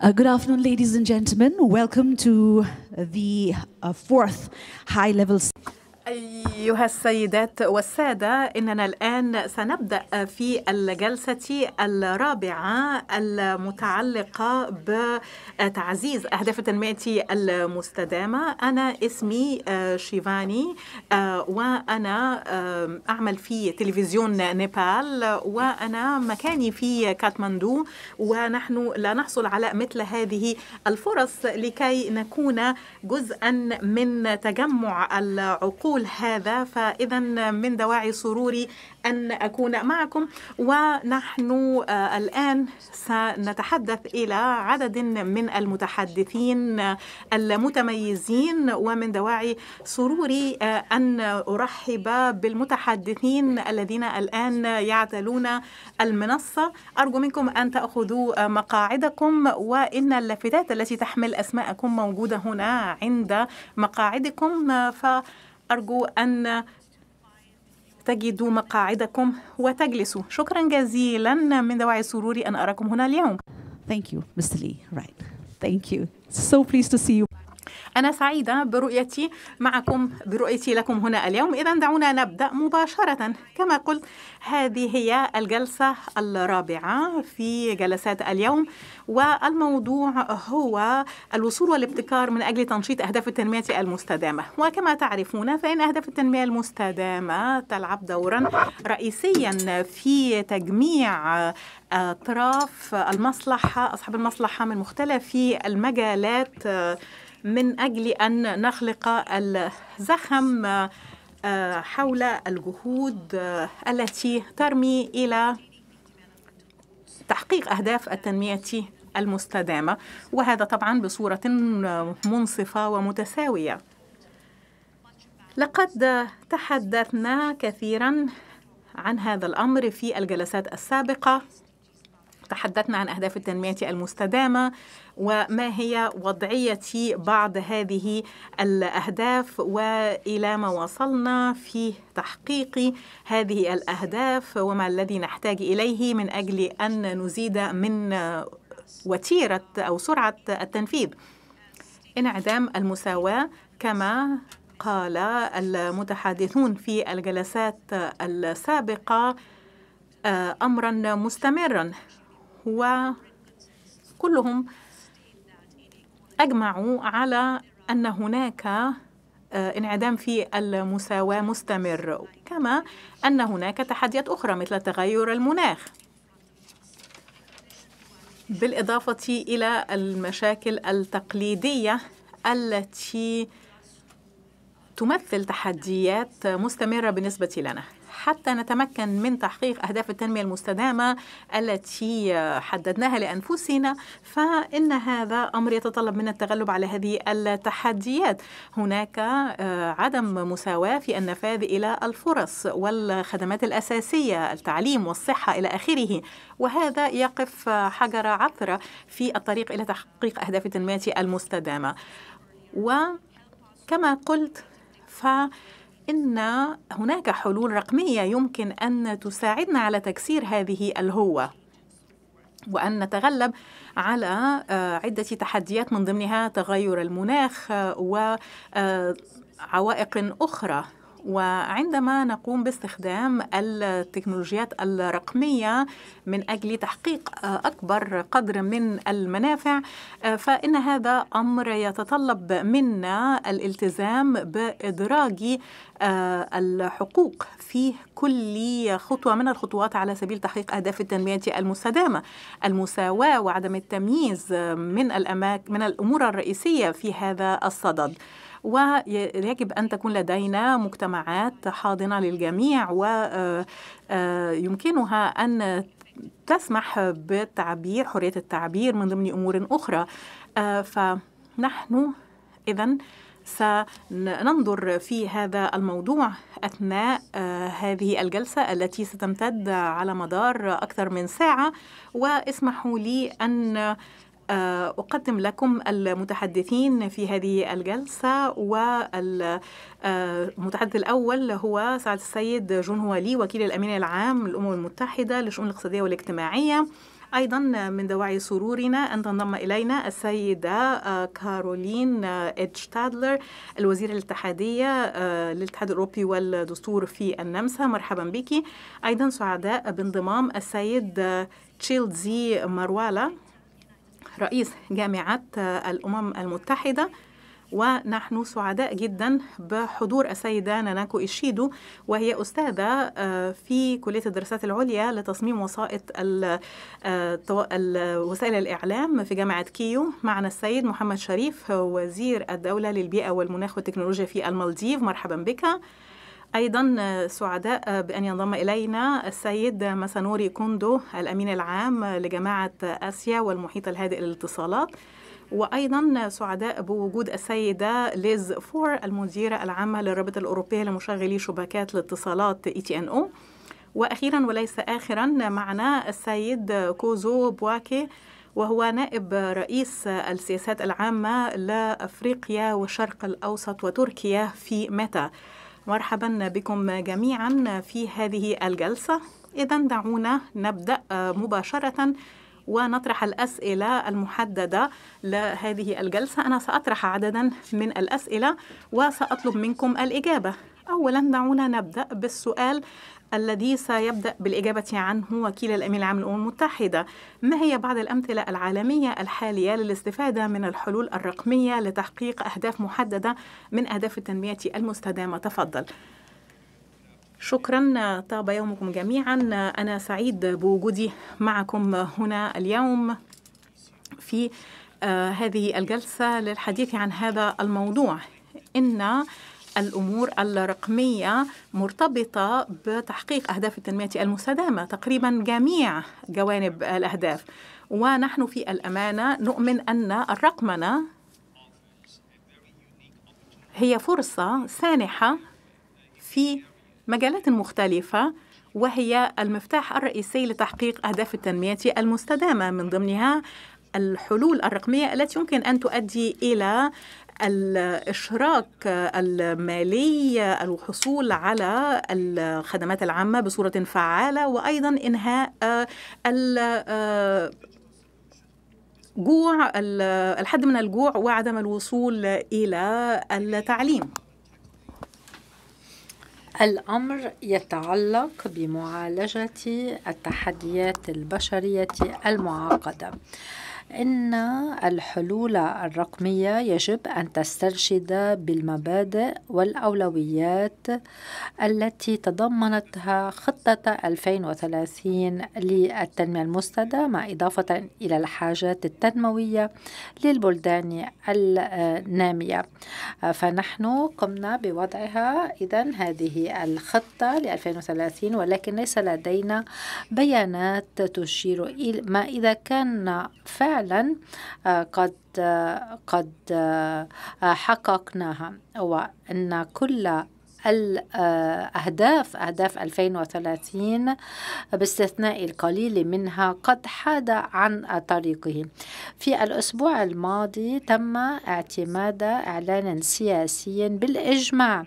Uh, good afternoon, ladies and gentlemen. Welcome to the uh, fourth high level. أيها السيدات والسادة إننا الآن سنبدأ في الجلسة الرابعة المتعلقة بتعزيز أهداف التنمية المستدامة. أنا اسمي شيفاني وأنا أعمل في تلفزيون نيبال وأنا مكاني في كاتماندو ونحن لا نحصل على مثل هذه الفرص لكي نكون جزءا من تجمع العقول أقول هذا فإذا من دواعي سروري أن أكون معكم ونحن الآن سنتحدث إلى عدد من المتحدثين المتميزين ومن دواعي سروري أن أرحب بالمتحدثين الذين الآن يعتلون المنصة. أرجو منكم أن تأخذوا مقاعدكم وإن اللافتات التي تحمل أسماءكم موجودة هنا عند مقاعدكم ف أرجو أن تجدوا مقاعدكم وتجلسوا شكرا جزيلا من دواعي سروري أن أراكم هنا اليوم Thank you, Mr. Lee. Right. Thank you. So pleased to see you. أنا سعيدة برؤيتي معكم برؤيتي لكم هنا اليوم. إذا دعونا نبدأ مباشرة. كما قلت هذه هي الجلسة الرابعة في جلسات اليوم والموضوع هو الوصول والابتكار من أجل تنشيط أهداف التنمية المستدامة. وكما تعرفون فإن أهداف التنمية المستدامة تلعب دورا رئيسيا في تجميع أطراف المصلحة أصحاب المصلحة من مختلف المجالات من أجل أن نخلق الزخم حول الجهود التي ترمي إلى تحقيق أهداف التنمية المستدامة. وهذا طبعا بصورة منصفة ومتساوية. لقد تحدثنا كثيرا عن هذا الأمر في الجلسات السابقة. تحدثنا عن أهداف التنمية المستدامة وما هي وضعية بعض هذه الأهداف وإلى ما وصلنا في تحقيق هذه الأهداف وما الذي نحتاج إليه من أجل أن نزيد من وتيرة أو سرعة التنفيذ. انعدام المساواة كما قال المتحدثون في الجلسات السابقة أمرا مستمرا وكلهم أجمعوا على أن هناك انعدام في المساواة مستمر كما أن هناك تحديات أخرى مثل تغير المناخ بالإضافة إلى المشاكل التقليدية التي تمثل تحديات مستمرة بالنسبة لنا. حتى نتمكن من تحقيق أهداف التنمية المستدامة التي حددناها لأنفسنا فإن هذا أمر يتطلب منا التغلب على هذه التحديات. هناك عدم مساواة في النفاذ إلى الفرص والخدمات الأساسية التعليم والصحة إلى آخره. وهذا يقف حجر عثرة في الطريق إلى تحقيق أهداف التنمية المستدامة. وكما قلت ف إن هناك حلول رقمية يمكن أن تساعدنا على تكسير هذه الهوة وأن نتغلب على عدة تحديات من ضمنها تغير المناخ وعوائق أخرى. وعندما نقوم باستخدام التكنولوجيات الرقمية من أجل تحقيق أكبر قدر من المنافع فإن هذا أمر يتطلب منا الالتزام بإدراج الحقوق في كل خطوة من الخطوات على سبيل تحقيق أهداف التنمية المستدامة. المساواة وعدم التمييز من الأماك من الأمور الرئيسية في هذا الصدد. ويجب أن تكون لدينا مجتمعات حاضنة للجميع ويمكنها أن تسمح بالتعبير حرية التعبير من ضمن أمور أخرى. فنحن إذا سننظر في هذا الموضوع أثناء هذه الجلسة التي ستمتد على مدار أكثر من ساعة. واسمحوا لي أن أقدم لكم المتحدثين في هذه الجلسة والمتحدث الأول هو سعادة السيد جون هوالي وكيل الأمين العام للأمم المتحدة للشؤون الاقتصادية والاجتماعية. أيضا من دواعي سرورنا أن تنضم إلينا السيدة كارولين إدشتادلر الوزيرة الاتحادية للاتحاد الأوروبي والدستور في النمسا. مرحبا بك. أيضا سعداء بانضمام السيد تشيلدزي مروالا رئيس جامعة الأمم المتحدة ونحن سعداء جدا بحضور السيدة ناناكو إيشيدو وهي أستاذة في كلية الدراسات العليا لتصميم وسائط وسائل الإعلام في جامعة كيو. معنا السيد محمد شريف وزير الدولة للبيئة والمناخ والتكنولوجيا في المالديف. مرحبا بك. أيضا سعداء بأن ينضم إلينا السيد مسانوري كوندو الأمين العام لجماعة آسيا والمحيط الهادئ للاتصالات. وأيضا سعداء بوجود السيدة ليز فور المديرة العامة للرابطة الأوروبية لمشغلي شبكات الاتصالات ETNO. وأخيرا وليس آخرا معنا السيد كوزو بواكي وهو نائب رئيس السياسات العامة لأفريقيا والشرق الأوسط وتركيا في ميتا. مرحبا بكم جميعا في هذه الجلسة. إذا دعونا نبدأ مباشرة ونطرح الأسئلة المحددة لهذه الجلسة. أنا سأطرح عددا من الأسئلة وسأطلب منكم الإجابة. أولا دعونا نبدأ بالسؤال الذي سيبدأ بالإجابة عنه وكيل الأمين العام للأمم المتحدة. ما هي بعض الأمثلة العالمية الحالية للاستفادة من الحلول الرقمية لتحقيق أهداف محددة من أهداف التنمية المستدامة؟ تفضل. شكرا. طاب يومكم جميعا. أنا سعيد بوجودي معكم هنا اليوم في هذه الجلسة للحديث عن هذا الموضوع. إن الأمور الرقمية مرتبطة بتحقيق أهداف التنمية المستدامة تقريبا جميع جوانب الأهداف. ونحن في الأمانة نؤمن أن الرقمنة هي فرصة سانحة في مجالات مختلفة وهي المفتاح الرئيسي لتحقيق أهداف التنمية المستدامة. من ضمنها الحلول الرقمية التي يمكن أن تؤدي إلى الإشراك المالي الحصول على الخدمات العامة بصورة فعالة وأيضا إنهاء جوع الحد من الجوع وعدم الوصول إلى التعليم. الأمر يتعلق بمعالجة التحديات البشرية المعقدة. إن الحلول الرقمية يجب أن تسترشد بالمبادئ والأولويات التي تضمنتها خطة 2030 للتنمية المستدامة إضافة إلى الحاجات التنموية للبلدان النامية. فنحن قمنا بوضعها إذا هذه الخطة ل 2030 ولكن ليس لدينا بيانات تشير ما إذا كان فعلا فعلا قد قد حققناها. وأن كل الأهداف أهداف 2030 باستثناء القليل منها قد حاد عن طريقه. في الأسبوع الماضي تم اعتماد إعلان سياسي بالإجماع.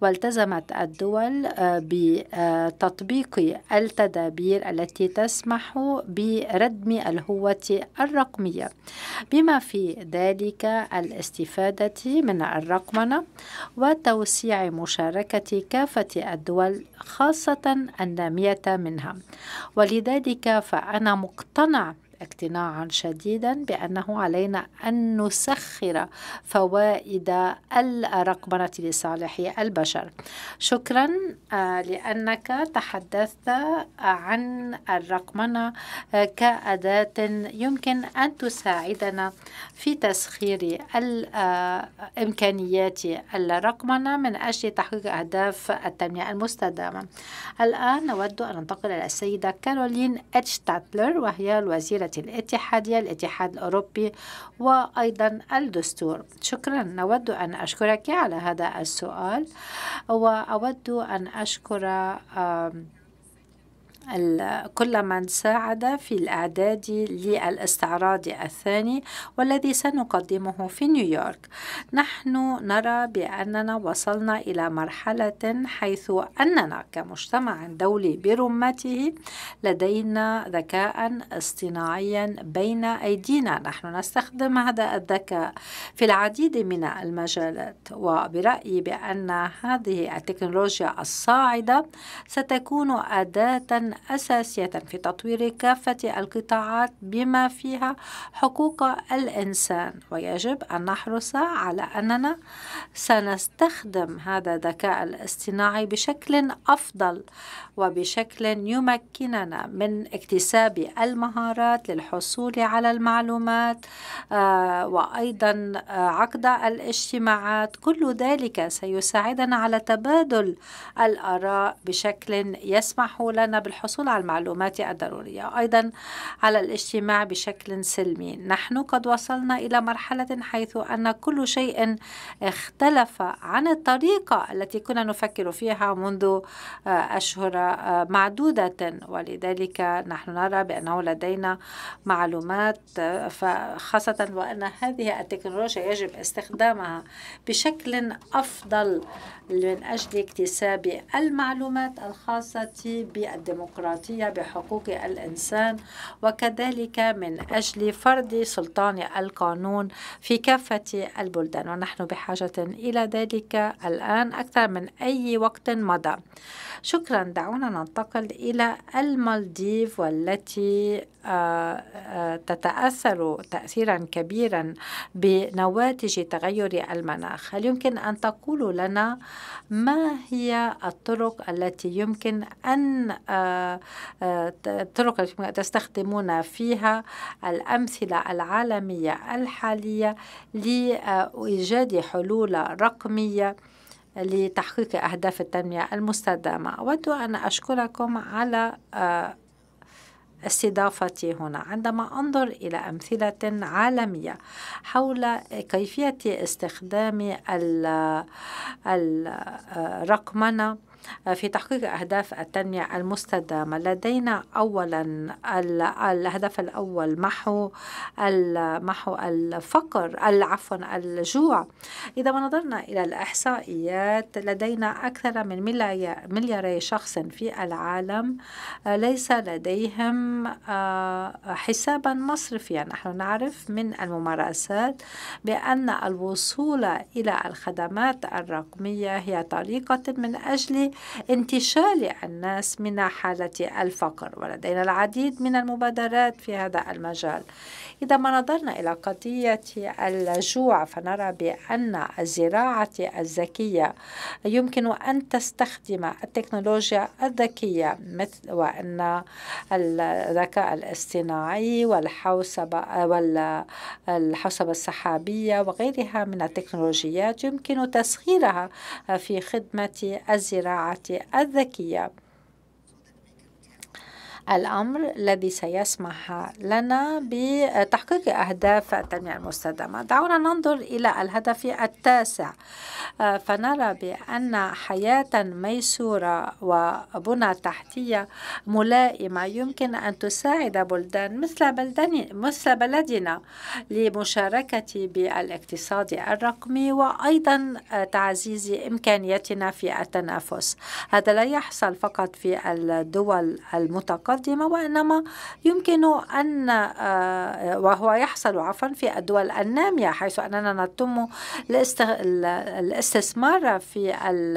والتزمت الدول بتطبيق التدابير التي تسمح بردم الهوة الرقمية. بما في ذلك الاستفادة من الرقمنة وتوسيع مشاركة كافة الدول خاصة النامية منها. ولذلك فأنا مقتنع اقتناعا شديدا بأنه علينا أن نسخر فوائد الرقمنه لصالح البشر. شكرا لأنك تحدثت عن الرقمنه كأداة يمكن أن تساعدنا في تسخير الامكانيات الرقمنه من أجل تحقيق أهداف التنمية المستدامة. الآن نود أن ننتقل إلى السيدة كارولين اتشتاتلر وهي الوزيرة الاتحادية الاتحاد الأوروبي وأيضا الدستور. شكرا. نود أن أشكرك على هذا السؤال وأود أن أشكر كل من ساعد في الإعداد للاستعراض الثاني والذي سنقدمه في نيويورك. نحن نرى بأننا وصلنا إلى مرحلة حيث أننا كمجتمع دولي برمته لدينا ذكاء اصطناعيا بين أيدينا. نحن نستخدم هذا الذكاء في العديد من المجالات وبرأيي بأن هذه التكنولوجيا الصاعدة ستكون أداة أساسية في تطوير كافة القطاعات بما فيها حقوق الإنسان. ويجب أن نحرص على أننا سنستخدم هذا الذكاء الاصطناعي بشكل أفضل وبشكل يمكننا من اكتساب المهارات للحصول على المعلومات آه، وأيضا آه، عقد الاجتماعات. كل ذلك سيساعدنا على تبادل الآراء بشكل يسمح لنا بالحصول على المعلومات الضرورية. أيضا على الاجتماع بشكل سلمي. نحن قد وصلنا إلى مرحلة حيث أن كل شيء اختلف عن الطريقة التي كنا نفكر فيها منذ آه، أشهر معدودة. ولذلك نحن نرى بأنه لدينا معلومات خاصة وأن هذه التكنولوجيا يجب استخدامها بشكل أفضل من أجل اكتساب المعلومات الخاصة بالديمقراطية بحقوق الإنسان وكذلك من أجل فرض سلطان القانون في كافة البلدان. ونحن بحاجة إلى ذلك الآن أكثر من أي وقت مضى. شكرا. دعونا ننتقل إلى المالديف والتي آه، آه، تتأثر تأثيرا كبيرا بنواتج تغير المناخ. هل يمكن أن تقولوا لنا ما هي الطرق التي يمكن أن آه، الطرق التي تستخدمون فيها الأمثلة العالمية الحالية لإيجاد حلول رقمية لتحقيق أهداف التنمية المستدامة. أود أن أشكركم على آه، استضافتي هنا. عندما أنظر إلى أمثلة عالمية حول كيفية استخدام الرقمنة في تحقيق أهداف التنمية المستدامة. لدينا أولا الهدف الأول محو محو الفقر عفوا الجوع. إذا ما نظرنا إلى الإحصائيات لدينا أكثر من ملياري شخص في العالم ليس لديهم آه، حسابا مصرفيا. نحن نعرف من الممارسات بأن الوصول إلى الخدمات الرقمية هي طريقة من أجل انتشال الناس من حالة الفقر ولدينا العديد من المبادرات في هذا المجال. إذا ما نظرنا إلى قضية الجوع فنرى بأن الزراعة الذكية يمكن أن تستخدم التكنولوجيا الذكية مثل وأن الذكاء الاصطناعي والحوسبة والحوسبة السحابية وغيرها من التكنولوجيات يمكن تسخيرها في خدمة الزراعة. الذكية. الأمر الذي سيسمح لنا بتحقيق أهداف التنمية المستدامة. دعونا ننظر إلى الهدف التاسع. فنرى بأن حياة ميسورة وبنى تحتية ملائمة يمكن أن تساعد بلدان مثل بلدان مثل بلدنا لمشاركة بالاقتصاد الرقمي وأيضا تعزيز إمكانياتنا في التنافس. هذا لا يحصل فقط في الدول المتقدمة المتقدمة وإنما يمكن أن آه، وهو يحصل عفوا في الدول النامية حيث أننا نتم الاستثمار في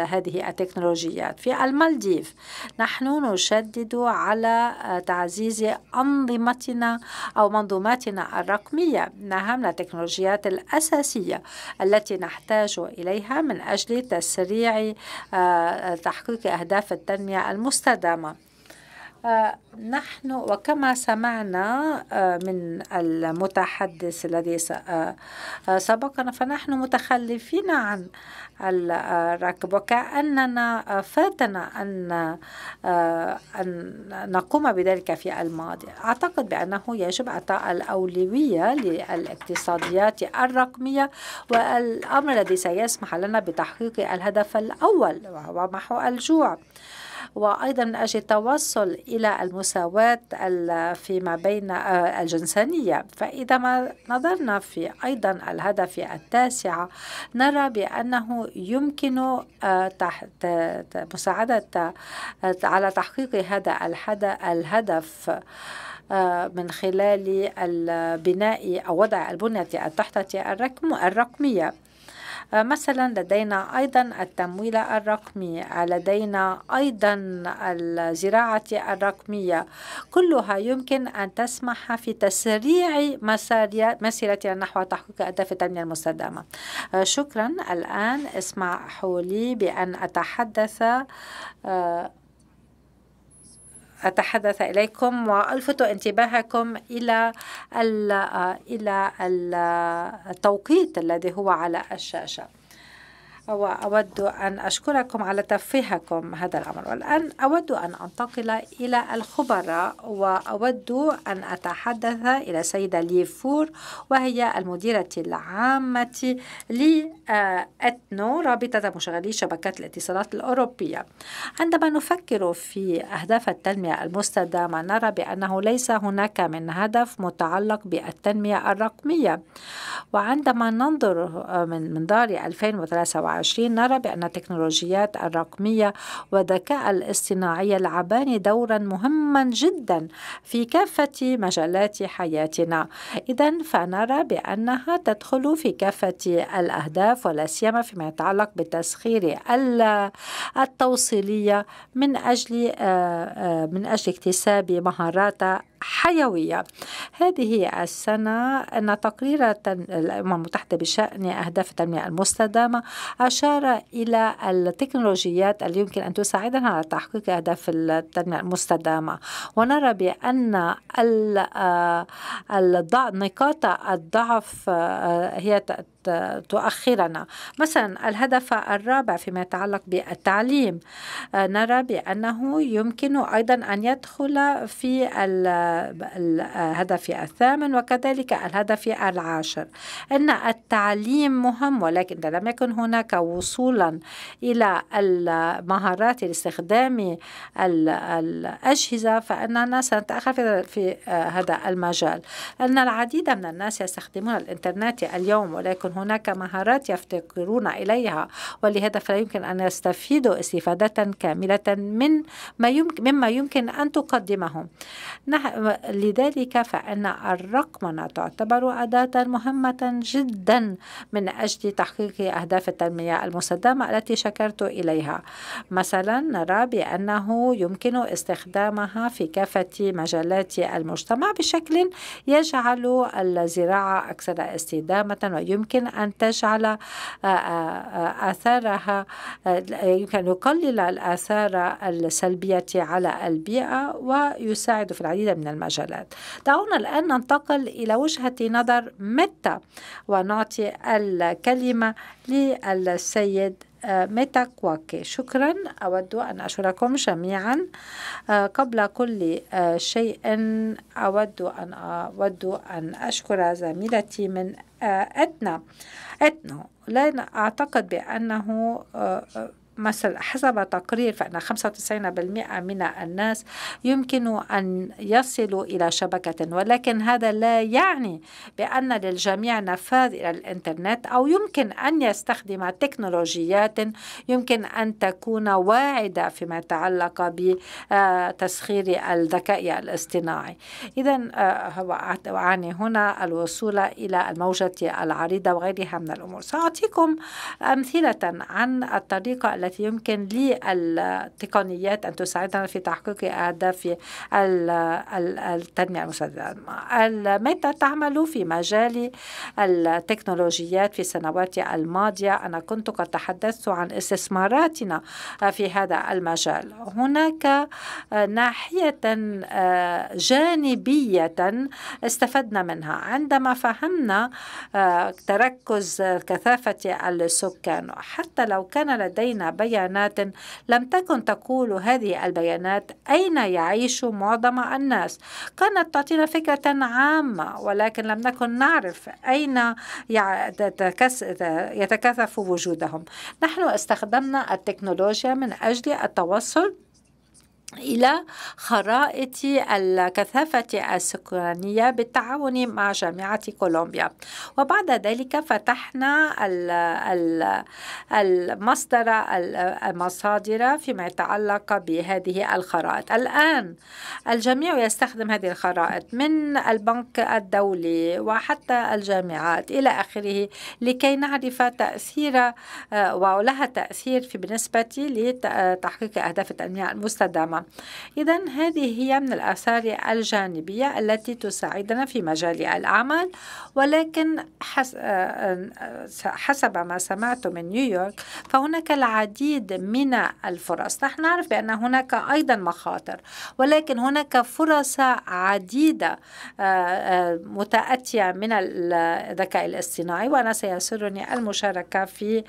هذه التكنولوجيات. في المالديف نحن نشدد على تعزيز أنظمتنا أو منظوماتنا الرقمية إنها من التكنولوجيات الأساسية التي نحتاج إليها من أجل تسريع آه، تحقيق أهداف التنمية المستدامة. نحن وكما سمعنا آه، من المتحدث الذي آه، آه، سبقنا فنحن متخلفين عن الركب. وكأننا فاتنا أن أن نقوم بذلك في الماضي. أعتقد بأنه يجب إعطاء الأولوية للاقتصاديات الرقمية والأمر الذي سيسمح لنا بتحقيق الهدف الأول وهو محو الجوع. وأيضا من أجل التوصل إلى المساواة فيما بين آه، الجنسانية. فإذا ما نظرنا في أيضا الهدف التاسع نرى بأنه يمكن آه، مساعدة على تحقيق هذا الهدف من خلال البناء أو وضع البنية التحتية الرقمية. آه، مثلا لدينا أيضا التمويل الرقمي لدينا أيضا الزراعة الرقمية. كلها يمكن أن تسمح في تسريع مسيرتنا نحو تحقيق أهداف التنمية المستدامة. آه، شكرا. الآن اسمحوا لي بأن أتحدث آه، أتحدث إليكم وألفت انتباهكم إلى إلى التوقيت الذي هو على الشاشة. وأود أن أشكركم على تفهيمكم هذا الأمر. والآن أود أن أنتقل إلى الخبراء وأود أن أتحدث إلى السيدة لي فور وهي المديرة العامة لأتنو رابطة مشغلي شبكات الاتصالات الأوروبية. عندما نفكر في أهداف التنمية المستدامة نرى بأنه ليس هناك من هدف متعلق بالتنمية الرقمية. وعندما ننظر من منظار 2023 2020 نرى بأن التكنولوجيات الرقمية والذكاء الاصطناعي يلعبان دورا مهما جدا في كافة مجالات حياتنا. إذا فنرى بأنها تدخل في كافة الأهداف ولا سيما فيما يتعلق بالتسخير التوصيلية من أجل آه، آه، من أجل اكتساب مهارات حيوية. هذه السنة أن تقرير الأمم المتحدة بشأن أهداف التنمية المستدامة أشار إلى التكنولوجيات اللي يمكن أن تساعدنا على تحقيق أهداف التنمية المستدامة. ونرى بأن نقاط الضعف آه، هي تؤخرنا. مثلا الهدف الرابع فيما يتعلق بالتعليم آه، نرى بأنه يمكن أيضا أن يدخل في الهدف الثامن وكذلك الهدف العاشر. أن التعليم مهم ولكن إذا لم يكن هناك وصولا إلى المهارات لاستخدام الأجهزة فإننا سنتأخر في هذا المجال. أن العديد من الناس يستخدمون الإنترنت اليوم ولكن هناك مهارات يفتقرون إليها ولهذا فلا يمكن أن يستفيدوا استفادة كاملة من ما يمكن مما يمكن أن تقدمه لذلك فإن الرقمنة تعتبر أداة مهمة جدا من أجل تحقيق أهداف التنمية المستدامة التي شكرت إليها. مثلا نرى بأنه يمكن استخدامها في كافة مجالات المجتمع بشكل يجعل الزراعة أكثر استدامة ويمكن أن تجعل آه، آه، آه، آثارها يمكن أن يقلل الآثار السلبية على البيئة ويساعد في العديد من المجالات. دعونا الآن ننتقل إلى وجهة نظر متى ونعطي الكلمة للسيد ميتا كواكي. شكرا. أود أن أشكركم جميعا قبل كل شيء. أود أن أود أن أشكر زميلتي من أتنا أتنا لا أعتقد بأنه مثلا حسب تقرير فإن 95% من الناس يمكن أن يصلوا إلى شبكة ولكن هذا لا يعني بأن للجميع نفاذ إلى الإنترنت أو يمكن أن يستخدم تكنولوجيات يمكن أن تكون واعدة فيما يتعلق بتسخير الذكاء الاصطناعي. إذا آه، هو أعني هنا الوصول إلى الموجة العريضة وغيرها من الأمور. سأعطيكم أمثلة عن الطريقة التي التي يمكن للتقنيات أن تساعدنا في تحقيق أهداف التنمية المستدامة. الميتا تعمل في مجال التكنولوجيات في السنوات الماضية. أنا كنت قد تحدثت عن استثماراتنا في هذا المجال. هناك ناحية جانبية استفدنا منها. عندما فهمنا تركز كثافة السكان حتى لو كان لدينا بيانات لم تكن تقول هذه البيانات أين يعيش معظم الناس. كانت تعطينا فكرة عامة ولكن لم نكن نعرف أين يتكثف وجودهم. نحن استخدمنا التكنولوجيا من أجل التوصل إلى خرائط الكثافة السكانية بالتعاون مع جامعة كولومبيا. وبعد ذلك فتحنا المصدر المصادر فيما يتعلق بهذه الخرائط. الآن الجميع يستخدم هذه الخرائط من البنك الدولي وحتى الجامعات إلى آخره لكي نعرف تأثير ولها تأثير في بالنسبة لتحقيق أهداف التنمية المستدامة. إذا هذه هي من الآثار الجانبية التي تساعدنا في مجال الأعمال ولكن حسب ما سمعت من نيويورك فهناك العديد من الفرص. نحن نعرف بأن هناك أيضا مخاطر ولكن هناك فرص عديدة متأتية من الذكاء الاصطناعي وأنا سيسرني المشاركة في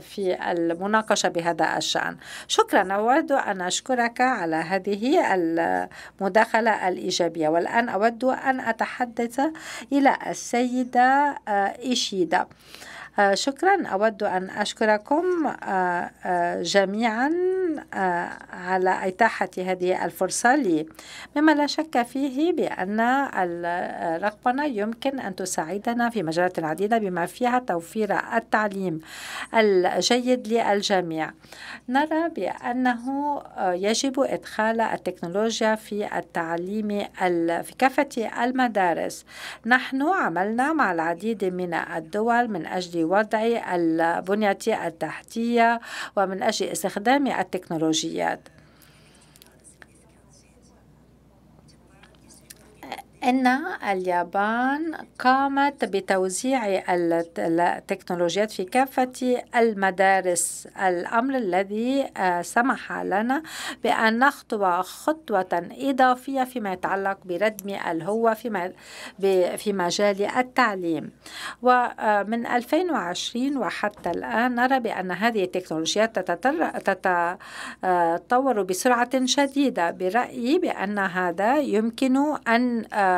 في المناقشة بهذا الشأن. شكرا. أود أن أشكرك على هذه المداخلة الإيجابية. والآن أود أن أتحدث إلى السيدة إيشيدا شكرا. أود أن أشكركم آه، آه، جميعا على إتاحة هذه الفرصة لي. مما لا شك فيه بأن الرقمنة يمكن أن تساعدنا في مجالات عديدة بما فيها توفير التعليم الجيد للجميع. نرى بأنه يجب إدخال التكنولوجيا في التعليم في كافة المدارس. نحن عملنا مع العديد من الدول من أجل وضع البنية التحتية ومن أجل استخدام التكنولوجيات. إن اليابان قامت بتوزيع التكنولوجيات في كافة المدارس. الأمر الذي آه، سمح لنا بأن نخطو خطوة إضافية فيما يتعلق بردم الهوة في مجال التعليم. ومن 2020 وحتى الآن نرى بأن هذه التكنولوجيات تتطور بسرعة شديدة. برأيي بأن هذا يمكن أن آه،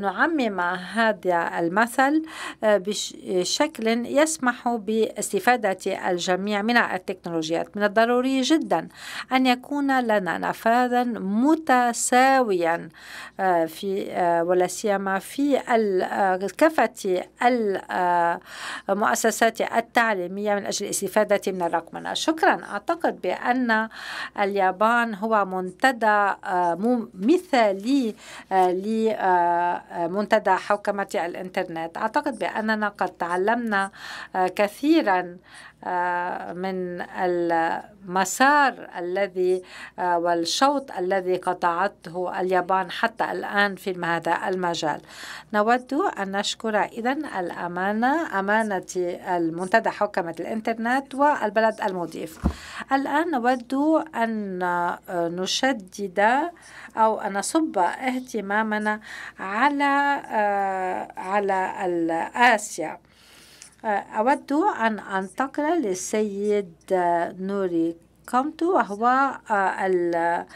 نعمم هذا المثل آه، بشكل يسمح باستفادة الجميع من التكنولوجيات. من الضروري جدا أن يكون لنا نفاذا متساويا آه، في آه، ولا سيما في كافة المؤسسات التعليمية من أجل الاستفادة من الرقمنة. شكرا. أعتقد بأن اليابان هو منتدى مثالي لمنتدى حوكمة الإنترنت. أعتقد بأننا قد تعلمنا آه، كثيرا آه، من المسار الذي آه، والشوط الذي قطعته اليابان حتى الآن في هذا المجال. نود أن نشكر إذا الأمانة أمانة المنتدى حوكمة الإنترنت والبلد المضيف. الآن نود أن نشدد أو أن نصب اهتمامنا على آه، على آسيا آه، أود أن أنتقل للسيد نوري قمت وهو آه،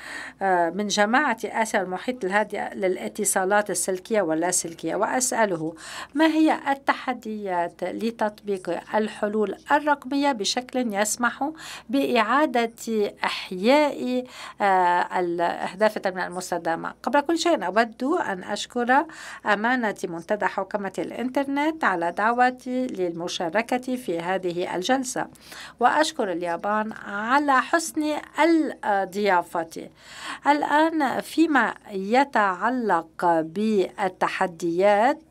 آه، من جماعة آسيا المحيط الهادئ للاتصالات السلكية واللاسلكية وأسأله ما هي التحديات لتطبيق الحلول الرقمية بشكل يسمح بإعادة إحياء آه، الأهداف التنمية المستدامة؟ قبل كل شيء أود أن أشكر أمانة منتدى حوكمة الإنترنت على دعوتي للمشاركة في هذه الجلسة وأشكر اليابان على حسن الضيافة. الآن فيما يتعلق بالتحديات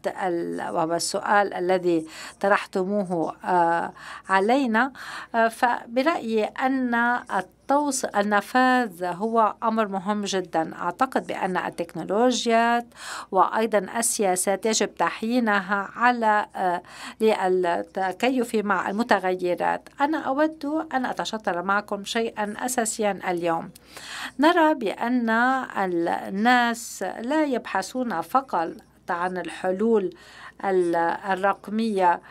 وهو السؤال الذي طرحتموه آه، علينا آه، فبرأيي أن التوص النفاذ هو أمر مهم جدا. أعتقد بأن التكنولوجيا وأيضا السياسات يجب تحيينها على آه، للتكيف مع المتغيرات. أنا أود أن أتشطر معكم شيئا أساسيا اليوم. نرى بأن الناس لا يبحثون فقط عن الحلول الرقمية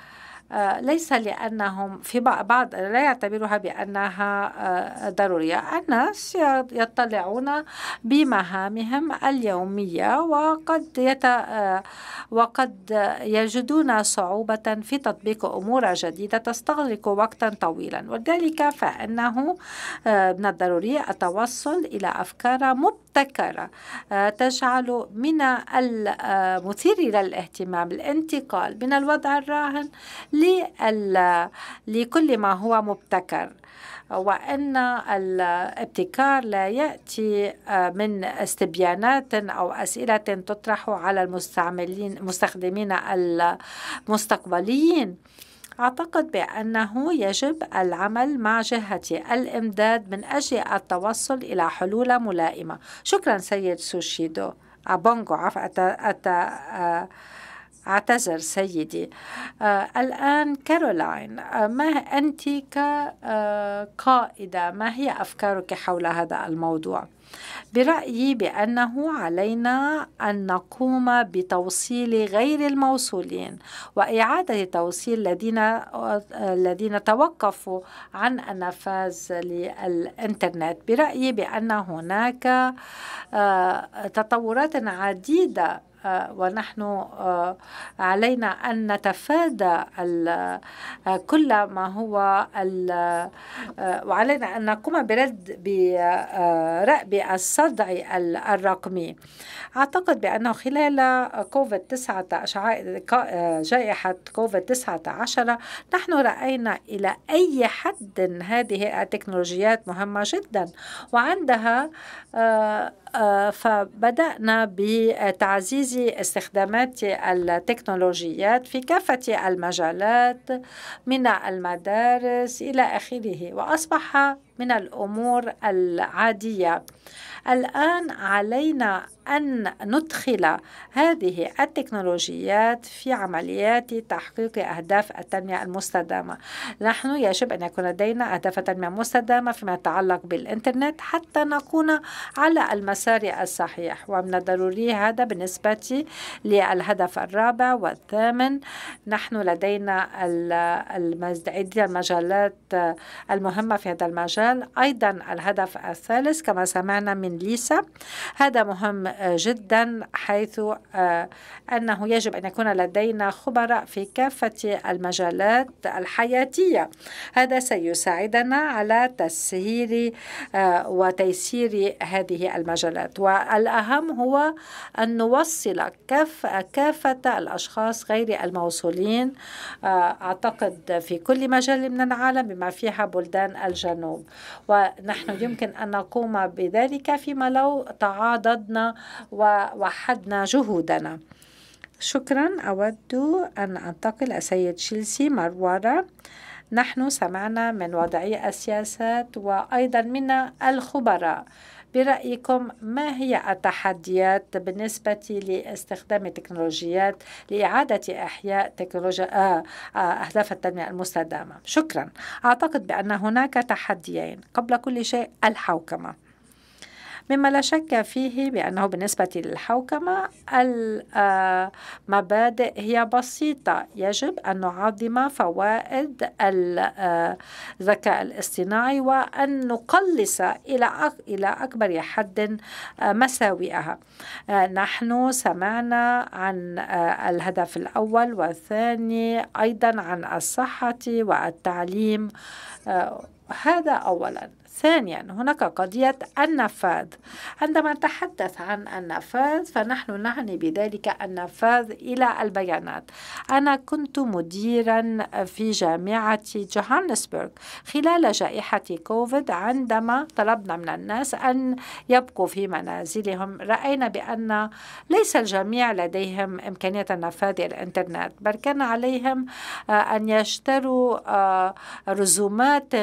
ليس لأنهم في بعض لا يعتبرها بأنها آه، ضرورية. الناس يطلعون بمهامهم اليومية وقد يت وقد يجدون صعوبة في تطبيق أمور جديدة تستغرق وقتا طويلا. ولذلك فإنه من الضروري التوصل إلى أفكار مبتكرة تجعل من المثير للاهتمام الانتقال من الوضع الراهن لكل ما هو مبتكر. وأن الابتكار لا يأتي آه، من استبيانات أو أسئلة تطرح على المستعملين المستخدمين المستقبليين. أعتقد بأنه يجب العمل مع جهة الإمداد من أجل التوصل إلى حلول ملائمة. شكرا سيد سوشيدو. أبونغو عفوا أعتذر سيدي آه الآن كارولاين آه ما أنت كقائدة ما هي أفكارك حول هذا الموضوع؟ برأيي بأنه علينا أن نقوم بتوصيل غير الموصولين وإعادة توصيل الذين الذين توقفوا عن النفاذ للإنترنت برأيي بأن هناك آه، تطورات عديدة ونحن آه، علينا أن نتفادى آه، كل ما هو وعلينا أن نقوم برد برأب الصدع الرقمي. أعتقد بأنه خلال كوفيد 19 جائحة كوفيد 19 نحن رأينا إلى أي حد هذه التكنولوجيات مهمة جدا وعندها فبدأنا بتعزيز استخدامات التكنولوجيات في كافة المجالات من المدارس إلى آخره وأصبح من الأمور العادية. الآن علينا أن ندخل هذه التكنولوجيات في عمليات تحقيق أهداف التنمية المستدامة. نحن يجب أن يكون لدينا أهداف تنمية مستدامة فيما يتعلق بالإنترنت حتى نكون على المسار الصحيح ومن الضروري هذا بالنسبة للهدف الرابع والثامن. نحن لدينا عدة المجالات المهمة في هذا المجال. أيضا الهدف الثالث كما سمعنا من ليسا هذا مهم جدا حيث آه، أنه يجب أن يكون لدينا خبراء في كافة المجالات الحياتية. هذا سيساعدنا على تسهيل آه، وتيسير هذه المجالات. والأهم هو أن نوصل كافة الأشخاص غير الموصولين. آه، أعتقد في كل مجال من العالم بما فيها بلدان الجنوب. ونحن يمكن أن نقوم بذلك فيما لو تعاضدنا ووحدنا جهودنا. شكرا. أود أن أنتقل السيد شيلسي مروارة. نحن سمعنا من وضعي السياسات وأيضا من الخبراء. برأيكم ما هي التحديات بالنسبة لاستخدام التكنولوجيات لإعادة إحياء تكنولوجيا آه آه أهداف التنمية المستدامة؟ شكرا. أعتقد بأن هناك تحديين قبل كل شيء. الحوكمة. مما لا شك فيه بأنه بالنسبة للحوكمة المبادئ هي بسيطة. يجب أن نعظم فوائد الذكاء الاصطناعي وأن نقلص إلى أكبر حد مساوئها. نحن سمعنا عن الهدف الأول والثاني أيضا عن الصحة والتعليم. هذا أولا. ثانيا هناك قضية النفاذ. عندما نتحدث عن النفاذ فنحن نعني بذلك النفاذ إلى البيانات. أنا كنت مديرا في جامعة جوهانسبرغ خلال جائحة كوفيد عندما طلبنا من الناس أن يبقوا في منازلهم. رأينا بأن ليس الجميع لديهم إمكانية النفاذ إلى الإنترنت بل كان عليهم آه، أن يشتروا آه، رزومات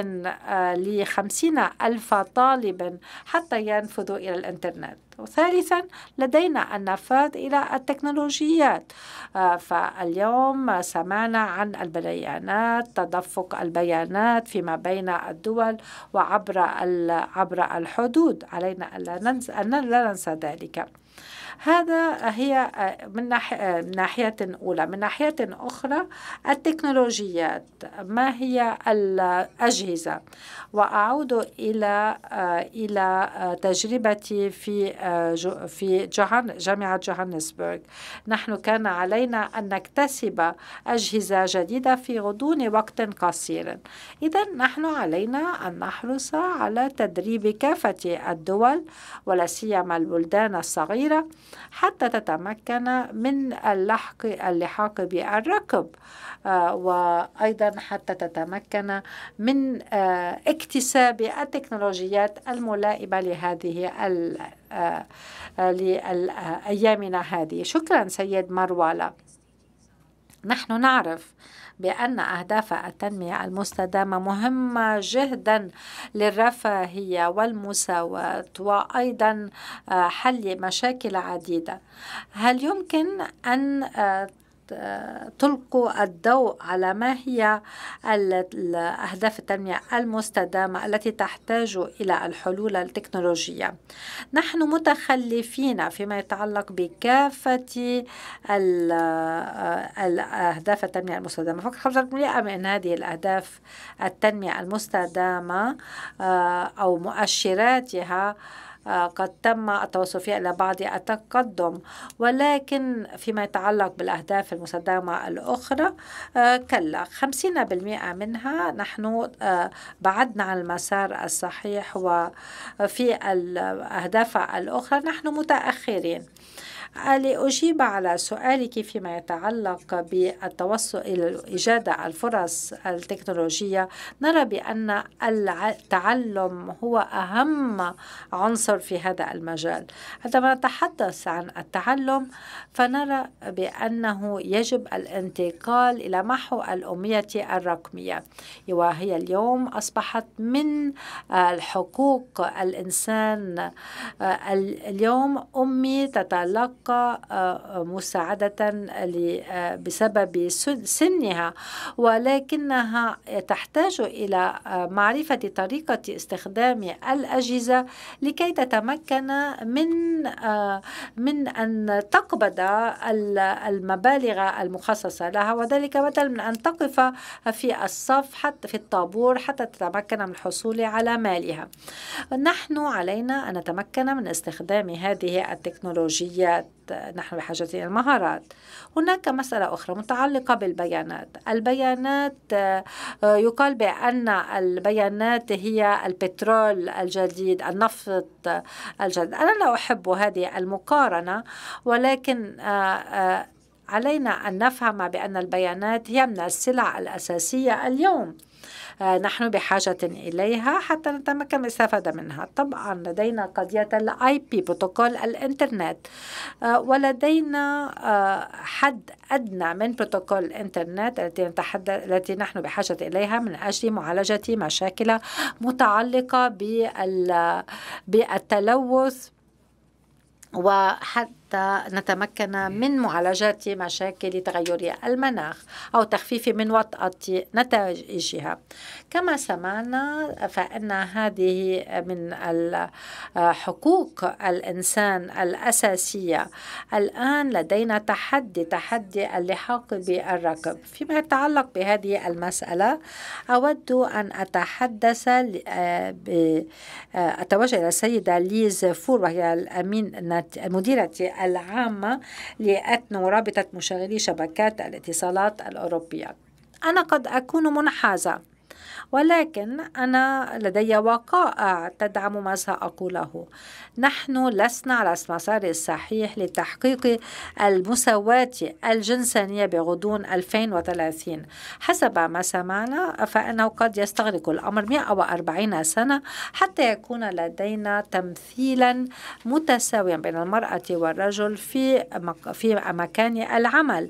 ألف طالب حتى ينفذوا إلى الإنترنت. وثالثا لدينا النفاذ إلى التكنولوجيات. آه، فاليوم سمعنا عن البيانات تدفق البيانات فيما بين الدول وعبر عبر الحدود. علينا أن لا ننسى ذلك. هذا هي من ناحية أولى. من ناحية أخرى التكنولوجيات. ما هي الأجهزة؟ وأعود إلى إلى تجربتي في في جامعة جوهانسبرغ. نحن كان علينا أن نكتسب أجهزة جديدة في غضون وقت قصير. إذا نحن علينا أن نحرص على تدريب كافة الدول ولا سيما البلدان الصغيرة حتى تتمكن من اللحق اللحاق بالركب. آه، وأيضا حتى تتمكن من آه، اكتساب التكنولوجيات الملائمة لهذه آه، لأيامنا هذه. شكرا سيد مروالة نحن نعرف بأن أهداف التنمية المستدامة مهمة جدا للرفاهية والمساواة وأيضا حل مشاكل عديدة. هل يمكن أن تلقوا الضوء على ما هي أهداف التنمية المستدامة التي تحتاج إلى الحلول التكنولوجية. نحن متخلفين فيما يتعلق بكافة الأهداف التنمية المستدامة. فقط 5% من هذه الأهداف التنمية المستدامة آه، أو مؤشراتها قد تم التوصل فيها إلى بعض التقدم. ولكن فيما يتعلق بالأهداف المستدامة الأخرى آه، كلا 50% منها نحن آه، بعدنا عن المسار الصحيح وفي الأهداف الأخرى نحن متأخرين. لأجيب على سؤالك فيما يتعلق بالتوصل إلى إيجاد الفرص التكنولوجية. نرى بأن التعلم هو أهم عنصر في هذا المجال. عندما نتحدث عن التعلم فنرى بأنه يجب الانتقال إلى محو الأمية الرقمية. وهي اليوم أصبحت من الحقوق الإنسان. اليوم أمي تتلقى تلقى آه، مساعدة آه، بسبب سنها ولكنها تحتاج إلى آه، معرفة طريقة استخدام الأجهزة لكي تتمكن من من أن تقبض المبالغ المخصصة لها. وذلك بدل من أن تقف في الصف حتى في الطابور حتى تتمكن من الحصول على مالها. نحن علينا أن نتمكن من استخدام هذه التكنولوجيات. نحن بحاجة إلى المهارات. هناك مسألة أخرى متعلقة بالبيانات. البيانات آه، يقال بأن البيانات هي البترول الجديد النفط الجديد. أنا لا أحب هذه المقارنة ولكن آه، آه، علينا أن نفهم بأن البيانات هي من السلع الأساسية اليوم. نحن بحاجة إليها حتى نتمكن من الاستفادة منها. طبعا لدينا قضية ال IP بروتوكول الإنترنت. آه، ولدينا آه، حد أدنى من بروتوكول الإنترنت التي نتحدث التي نحن بحاجة إليها من أجل معالجة مشاكل متعلقة بالتلوث. وحتى حتى نتمكن من معالجة مشاكل تغير المناخ أو تخفيف من وطأة نتائجها. كما سمعنا فإن هذه من حقوق الإنسان الأساسية. الآن لدينا تحدي تحدي اللحاق بالركب. فيما يتعلق بهذه المسألة أود أن أتحدث أتوجه إلى السيدة ليز فور وهي الأمين المديرة العامة لأتنو رابطة مشغلي شبكات الاتصالات الأوروبية. أنا قد أكون منحازة. ولكن أنا لدي وقائع تدعم ما سأقوله. نحن لسنا على المسار الصحيح لتحقيق المساواة الجنسانية بغضون 2030 حسب ما سمعنا فإنه قد يستغرق الأمر 140 سنة حتى يكون لدينا تمثيلا متساويا بين المرأة والرجل في في مكان العمل.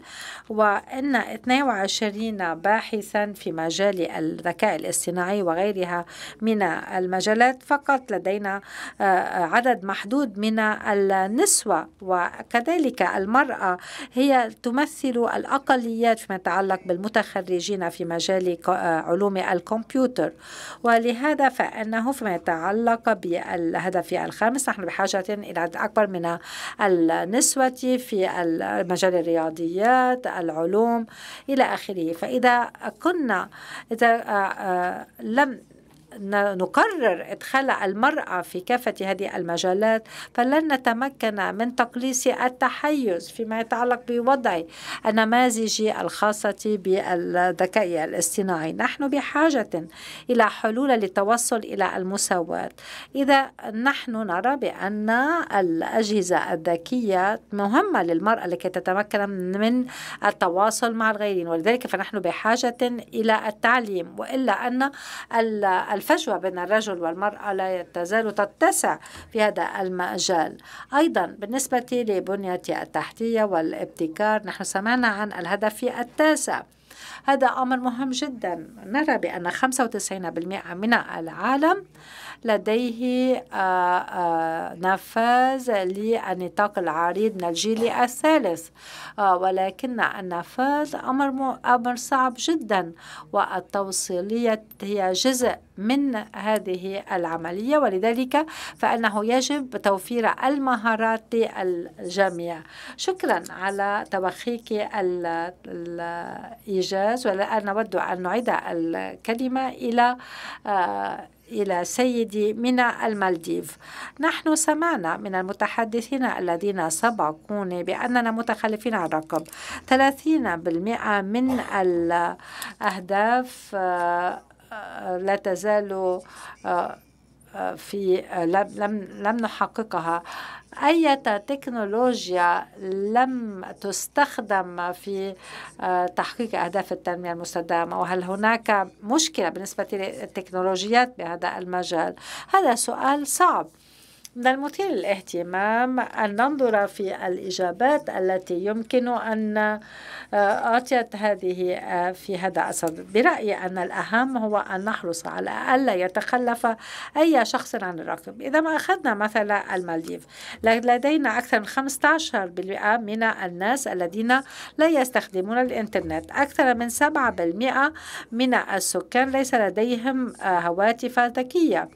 وإن 22 باحثا في مجال الذكاء الاصطناعي وغيرها من المجالات فقط لدينا عدد محدود من النسوة. وكذلك المرأة هي تمثل الأقليات فيما يتعلق بالمتخرجين في مجال علوم الكمبيوتر. ولهذا فإنه فيما يتعلق بالهدف الخامس نحن بحاجة إلى عدد أكبر من النسوة في مجال الرياضيات العلوم إلى آخره. فإذا كنا إذا لم نقرر إدخال المرأة في كافة هذه المجالات فلن نتمكن من تقليص التحيز فيما يتعلق بوضع النماذج الخاصة بالذكاء الاصطناعي. نحن بحاجة إلى حلول للتوصل إلى المساواة. إذا نحن نرى بأن الأجهزة الذكية مهمة للمرأة لكي تتمكن من التواصل مع الغيرين ولذلك فنحن بحاجة إلى التعليم وإلا أن الفجوة بين الرجل والمرأة لا تزال تتسع في هذا المجال. أيضا بالنسبة لبنية التحتية والابتكار نحن سمعنا عن الهدف التاسع. هذا أمر مهم جدا. نرى بأن 95% من العالم لديه آه، آه، نفاذ للنطاق العريض من الجيل الثالث. آه، ولكن النفاذ أمر أمر صعب جدا والتوصيلية هي جزء من هذه العملية. ولذلك فإنه يجب توفير المهارات للجميع. شكرا على توخيك الإيجاز. والآن نود أن نعيد الكلمة إلى إلى سيدي من المالديف. نحن سمعنا من المتحدثين الذين سبقوني بأننا متخلفين عن الرقم 30% من الأهداف آه، لا تزال آه، في لم لم نحققها. أي تكنولوجيا لم تستخدم في آه، تحقيق أهداف التنمية المستدامة؟ وهل هناك مشكلة بالنسبة للتكنولوجيات بهذا المجال؟ هذا سؤال صعب. من المثير للاهتمام أن ننظر في الإجابات التي يمكن أن آه، أعطيت هذه آه، في هذا الصدد برأيي أن الأهم هو أن نحرص على ألا يتخلف أي شخص عن الرقم. إذا ما أخذنا مثلا المالديف لدينا أكثر من 15% من الناس الذين لا يستخدمون الإنترنت. أكثر من 7% من السكان ليس لديهم آه، هواتف ذكية.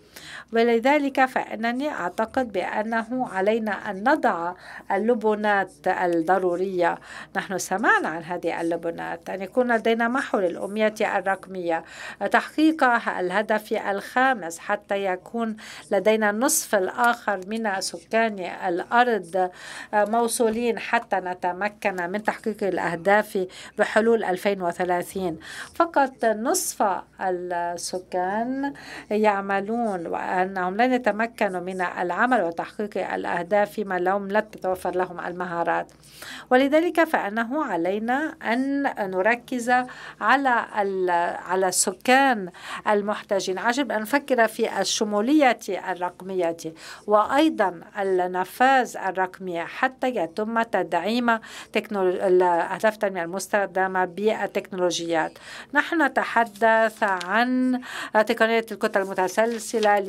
ولذلك فإنني أعتقد بأنه علينا أن نضع اللبنات الضرورية. نحن سمعنا عن هذه اللبنات. أن يكون لدينا محو للأمية الرقمية. تحقيق الهدف الخامس حتى يكون لدينا النصف الآخر من سكان الأرض موصولين حتى نتمكن من تحقيق الأهداف بحلول 2030 فقط نصف السكان يعملون وأنهم لن يتمكنوا من العمل وتحقيق الأهداف فيما لهم لا تتوفر لهم المهارات. ولذلك فإنه علينا أن نركز على على السكان المحتاجين. يجب أن نفكر في الشمولية الرقمية وأيضا النفاذ الرقمي حتى يتم تدعيم أهداف التنمية المستخدمة بالتكنولوجيات. نحن نتحدث عن تقنية الكتل المتسلسلة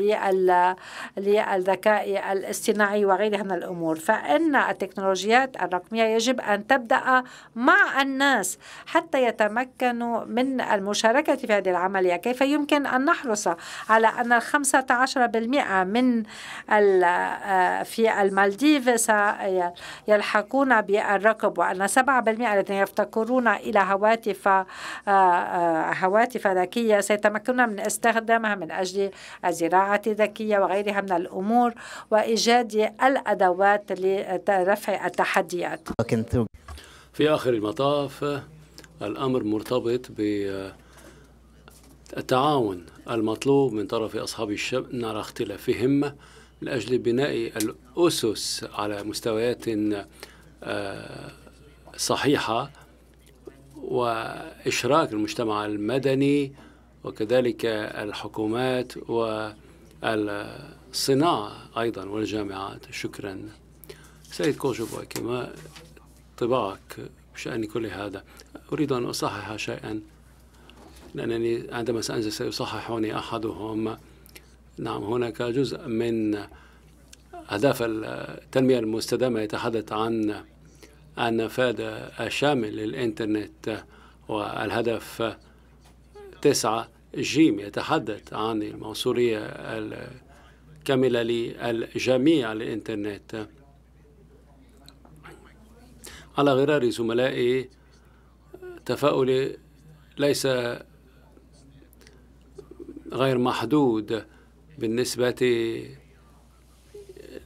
للذكاء الاصطناعي وغيرها من الأمور. فإن التكنولوجيات الرقمية يجب أن تبدأ مع الناس حتى يتمكنوا من المشاركة في هذه العملية. كيف يمكن أن نحرص على أن الخمسة عشر بالمئة من في المالديف سيلحقون بالركب وأن سبعة بالمئة الذين يفتقرون إلى هواتف هواتف ذكية سيتمكنون من استخدامها من أجل الزراعة الذكية وغيرها من الأمور وإيجاد الأدوات لرفع التحديات. في آخر المطاف الأمر مرتبط بالتعاون المطلوب من طرف أصحاب الشأن نرى اختلافهم من أجل بناء الأسس على مستويات آه، صحيحة وإشراك المجتمع المدني وكذلك الحكومات والصناعة أيضا والجامعات شكرا. سيد كوجوبوي كما طباعك بشأن كل هذا. أريد أن أصحح شيئا لأنني عندما سأنزل سيصححني أحدهم. نعم هناك جزء من أهداف التنمية المستدامة يتحدث عن النفاذ الشامل للإنترنت والهدف تسعة جيم يتحدث عن الموصولية الكاملة للجميع للإنترنت على غرار زملائي تفاؤلي ليس غير محدود بالنسبة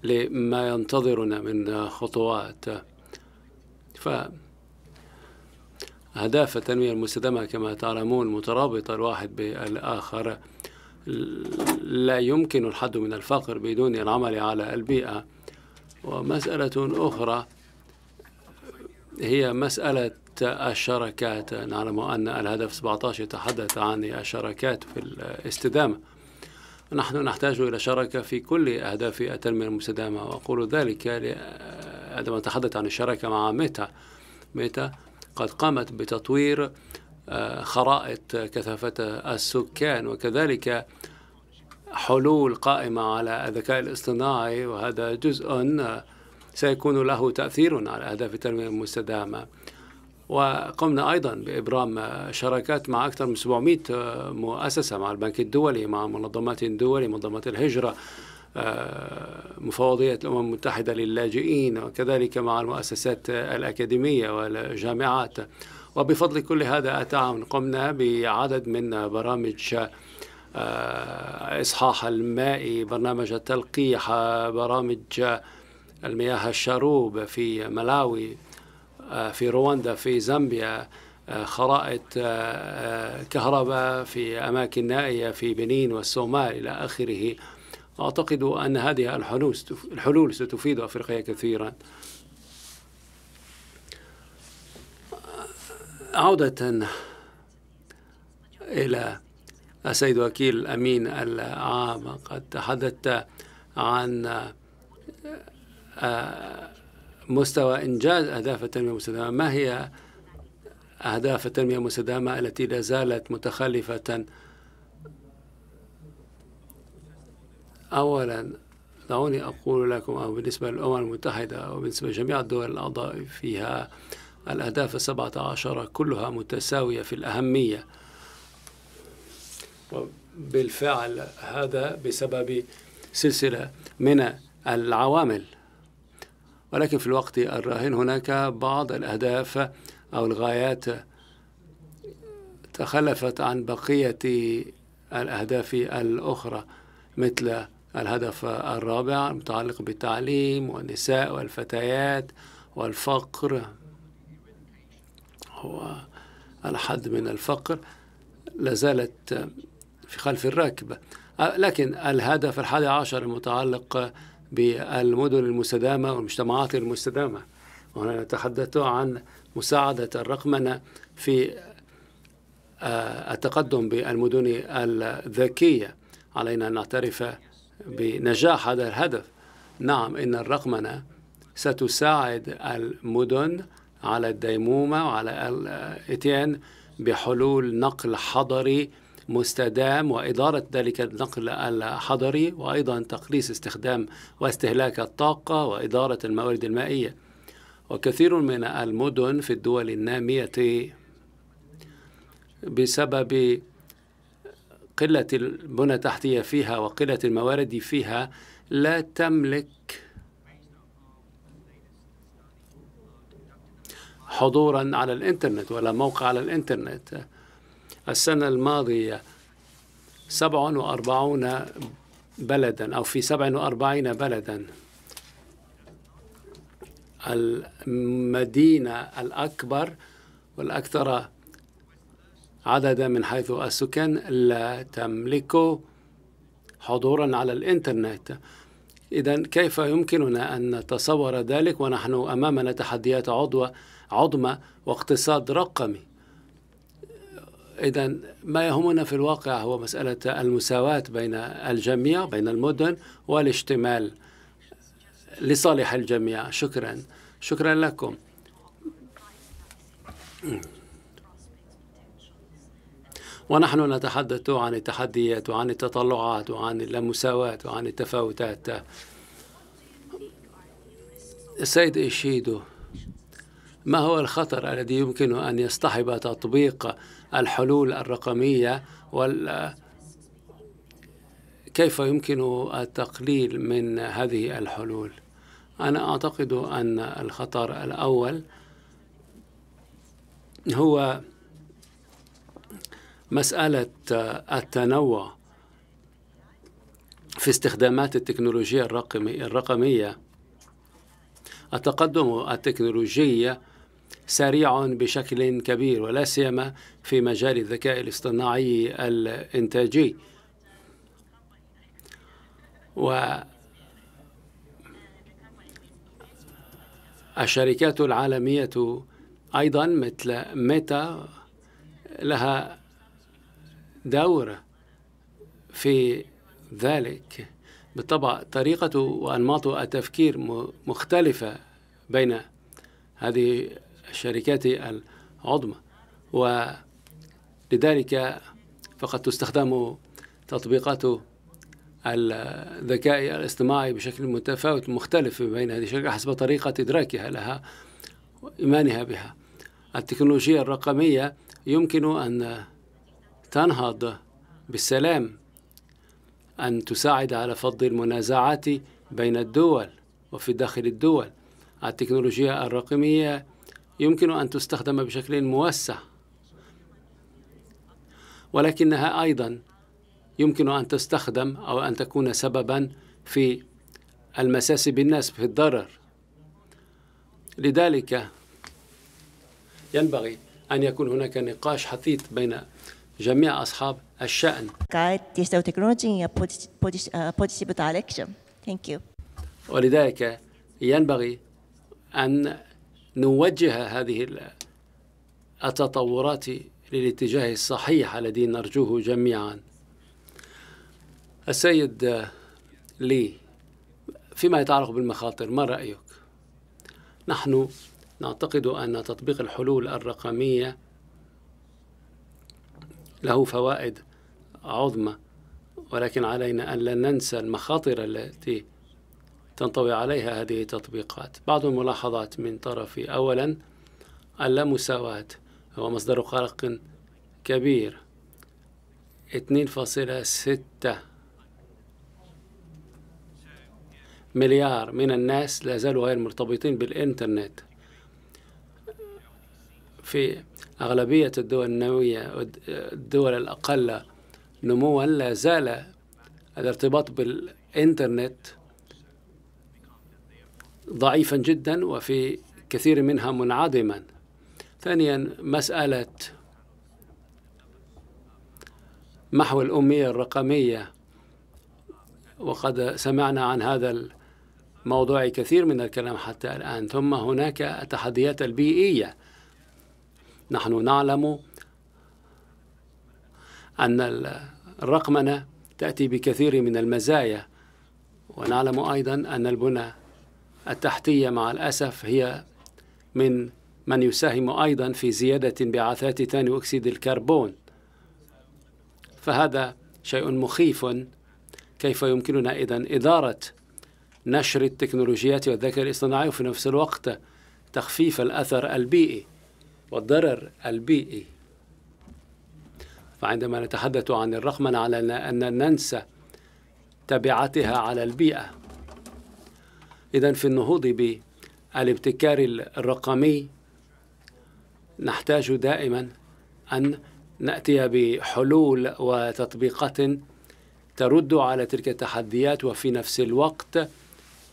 لما ينتظرنا من خطوات. ف أهداف التنمية المستدامة كما تعلمون مترابطة الواحد بالآخر. لا يمكن الحد من الفقر بدون العمل على البيئة. ومسألة أخرى هي مسألة الشركات نعلم أن الهدف 17 يتحدث عن الشركات في الاستدامة. نحن نحتاج إلى شركة في كل أهداف التنمية المستدامة. وأقول ذلك عندما أتحدث عن الشراكة مع ميتا. ميتا قد قامت بتطوير آه، خرائط كثافة السكان وكذلك حلول قائمة على الذكاء الاصطناعي وهذا جزء آه، سيكون له تأثير على أهداف التنمية المستدامة. وقمنا أيضا بإبرام شراكات مع أكثر من 700 مؤسسة مع البنك الدولي مع منظمات دولية منظمات الهجرة. مفوضية الأمم المتحدة للاجئين وكذلك مع المؤسسات الأكاديمية والجامعات. وبفضل كل هذا التعاون قمنا بعدد من برامج آه، إصحاح الماء برنامج التلقيح برامج المياه الشروب في ملاوي آه، في رواندا في زامبيا آه، خرائط كهرباء في أماكن نائية في بنين والصومال إلى آخره. أعتقد أن هذه الحلول ستفيد أفريقيا كثيرا. عودة إلى السيد وكيل الأمين العام قد تحدثت عن آه، مستوى إنجاز أهداف التنمية المستدامة. ما هي أهداف التنمية المستدامة التي لا زالت متخلفة أولا دعوني أقول لكم أو بالنسبة للأمم المتحدة أو بالنسبة لجميع الدول الأعضاء فيها الأهداف السبعة عشر كلها متساوية في الأهمية. وبالفعل هذا بسبب سلسلة من العوامل. ولكن في الوقت الراهن هناك بعض الأهداف أو الغايات تخلفت عن بقية الأهداف الأخرى مثل الهدف الرابع المتعلق بالتعليم والنساء والفتيات والفقر. هو الحد من الفقر. لازالت في خلف الراكبة لكن الهدف الحادي عشر المتعلق بالمدن المستدامة والمجتمعات المستدامة. وهنا نتحدث عن مساعدة الرقمنة في آه، التقدم بالمدن الذكية. علينا أن نعترف بنجاح هذا الهدف. نعم إن الرقمنة ستساعد المدن على الديمومة وعلى الإتيان بحلول نقل حضري مستدام وإدارة ذلك النقل الحضري وأيضا تقليص استخدام واستهلاك الطاقة وإدارة الموارد المائية. وكثير من المدن في الدول النامية بسبب قلة البنى التحتية فيها وقلة الموارد فيها لا تملك حضورا على الإنترنت ولا موقع على الإنترنت. السنة الماضية 47 بلدا أو في 47 بلدا. المدينة الأكبر والأكثر عددا من حيث السكان لا تملك حضورا على الإنترنت. إذا كيف يمكننا أن نتصور ذلك؟ ونحن أمامنا تحديات عضوة عظمى واقتصاد رقمي. إذا ما يهمنا في الواقع هو مسألة المساواة بين الجميع بين المدن والاشتمال لصالح الجميع. شكرا. شكرا لكم. ونحن نتحدث عن التحديات وعن التطلعات وعن اللامساواة وعن التفاوتات. السيد إيشيدو ما هو الخطر الذي يمكن أن يصطحب تطبيق الحلول الرقمية وال كيف يمكن التقليل من هذه الحلول؟ أنا أعتقد أن الخطر الأول هو مسألة التنوع في استخدامات التكنولوجيا الرقمية. التقدم التكنولوجي سريع بشكل كبير ولا سيما في مجال الذكاء الاصطناعي الإنتاجي. و الشركات العالمية أيضا مثل ميتا لها دور في ذلك بالطبع طريقة وأنماط التفكير مختلفة بين هذه الشركات العظمى ولذلك فقد تستخدم تطبيقات الذكاء الاصطناعي بشكل متفاوت مختلف بين هذه الشركات حسب طريقة إدراكها لها وإيمانها بها. التكنولوجيا الرقمية يمكن أن تنهض بالسلام أن تساعد على فض المنازعات بين الدول وفي داخل الدول. التكنولوجيا الرقمية يمكن أن تستخدم بشكل موسع ولكنها أيضا يمكن أن تستخدم أو أن تكون سببا في المساس بالناس في الضرر. لذلك ينبغي أن يكون هناك نقاش حثيث بين جميع أصحاب الشأن. ولذلك ينبغي أن نوجه هذه التطورات للاتجاه الصحيح الذي نرجوه جميعا. السيد لي فيما يتعلق بالمخاطر ما رأيك؟ نحن نعتقد أن تطبيق الحلول الرقمية له فوائد عظمى ولكن علينا أن لا ننسى المخاطر التي تنطوي عليها هذه التطبيقات. بعض الملاحظات من طرفي أولا اللامساواة. هو مصدر قلق كبير. 2.6 مليار من الناس لا زالوا غير مرتبطين بالإنترنت. في أغلبية الدول النووية الدول الأقل نموا لا زال الارتباط بالإنترنت ضعيفا جدا وفي كثير منها منعدما. ثانيا مسألة محو الأمية الرقمية. وقد سمعنا عن هذا الموضوع كثير من الكلام حتى الآن. ثم هناك التحديات البيئية. نحن نعلم أن الرقمنة تأتي بكثير من المزايا ونعلم أيضا أن البنى التحتية مع الأسف هي من من يساهم أيضا في زيادة انبعاثات ثاني أكسيد الكربون. فهذا شيء مخيف كيف يمكننا إذن إدارة نشر التكنولوجيات والذكاء الاصطناعي وفي نفس الوقت تخفيف الأثر البيئي. والضرر البيئي. فعندما نتحدث عن الرقمنة على أن ننسى تبعاتها على البيئة إذا في النهوض بالابتكار الرقمي نحتاج دائما أن نأتي بحلول وتطبيقات ترد على تلك التحديات وفي نفس الوقت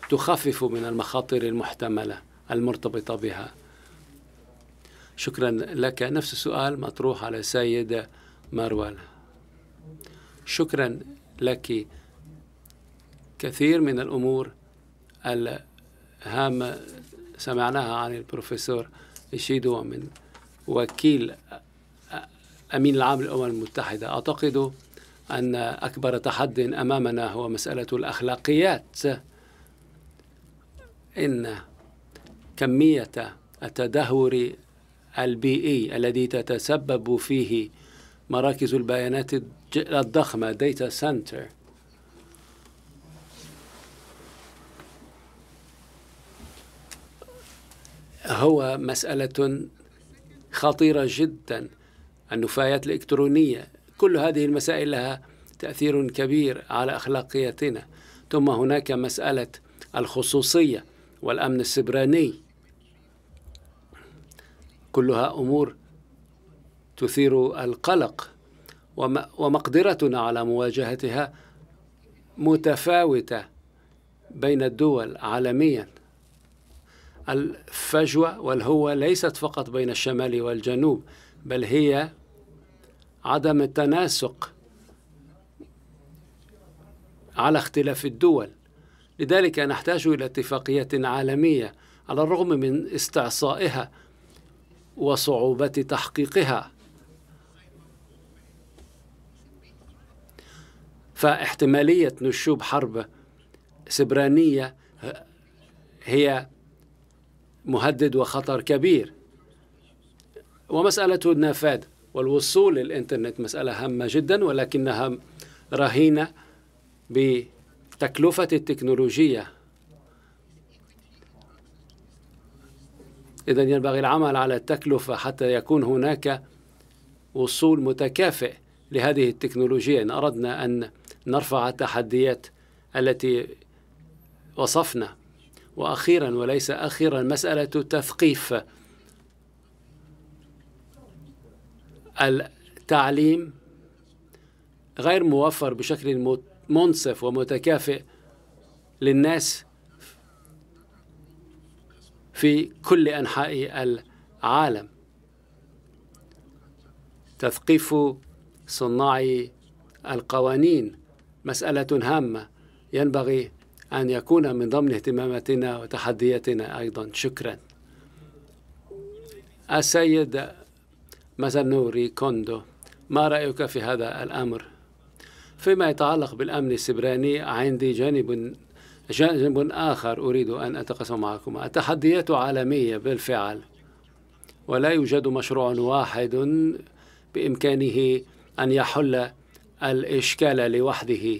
تخفف من المخاطر المحتملة المرتبطة بها. شكرا لك. نفس السؤال مطروح على سيد مروان. شكرا لك. كثير من الأمور الهامة سمعناها عن البروفيسور إشيدو من وكيل أمين العام للأمم المتحدة. أعتقد أن أكبر تحد أمامنا هو مسألة الأخلاقيات. إن كمية التدهور البيئي الذي تتسبب فيه مراكز البيانات الضخمة data center. هو مسألة خطيرة جدا. النفايات الإلكترونية كل هذه المسائل لها تأثير كبير على أخلاقيتنا ثم هناك مسألة الخصوصية والأمن السبراني. كلها أمور تثير القلق ومقدرتنا على مواجهتها متفاوتة بين الدول عالميا. الفجوة والهوة ليست فقط بين الشمال والجنوب بل هي عدم التناسق على اختلاف الدول. لذلك نحتاج إلى اتفاقية عالمية على الرغم من استعصائها وصعوبة تحقيقها. فاحتمالية نشوب حرب سبرانية هي مهدد وخطر كبير. ومسألة النفاذ والوصول للإنترنت مسألة هامة جدا ولكنها رهينة بتكلفة التكنولوجيا إذا ينبغي العمل على التكلفة حتى يكون هناك وصول متكافئ لهذه التكنولوجيا إن أردنا أن نرفع التحديات التي وصفنا. وأخيرا وليس أخيرا مسألة تثقيف التعليم غير موفر بشكل منصف ومتكافئ للناس في كل أنحاء العالم. تثقيف صناع القوانين مسألة هامة. ينبغي أن يكون من ضمن اهتماماتنا وتحدياتنا أيضا. شكرا. السيد مازانوري كوندو ما رأيك في هذا الأمر؟ فيما يتعلق بالأمن السبراني عندي جانب جانب آخر أريد أن أتقاسم معكم. التحديات عالمية بالفعل ولا يوجد مشروع واحد بإمكانه أن يحل الإشكال لوحده.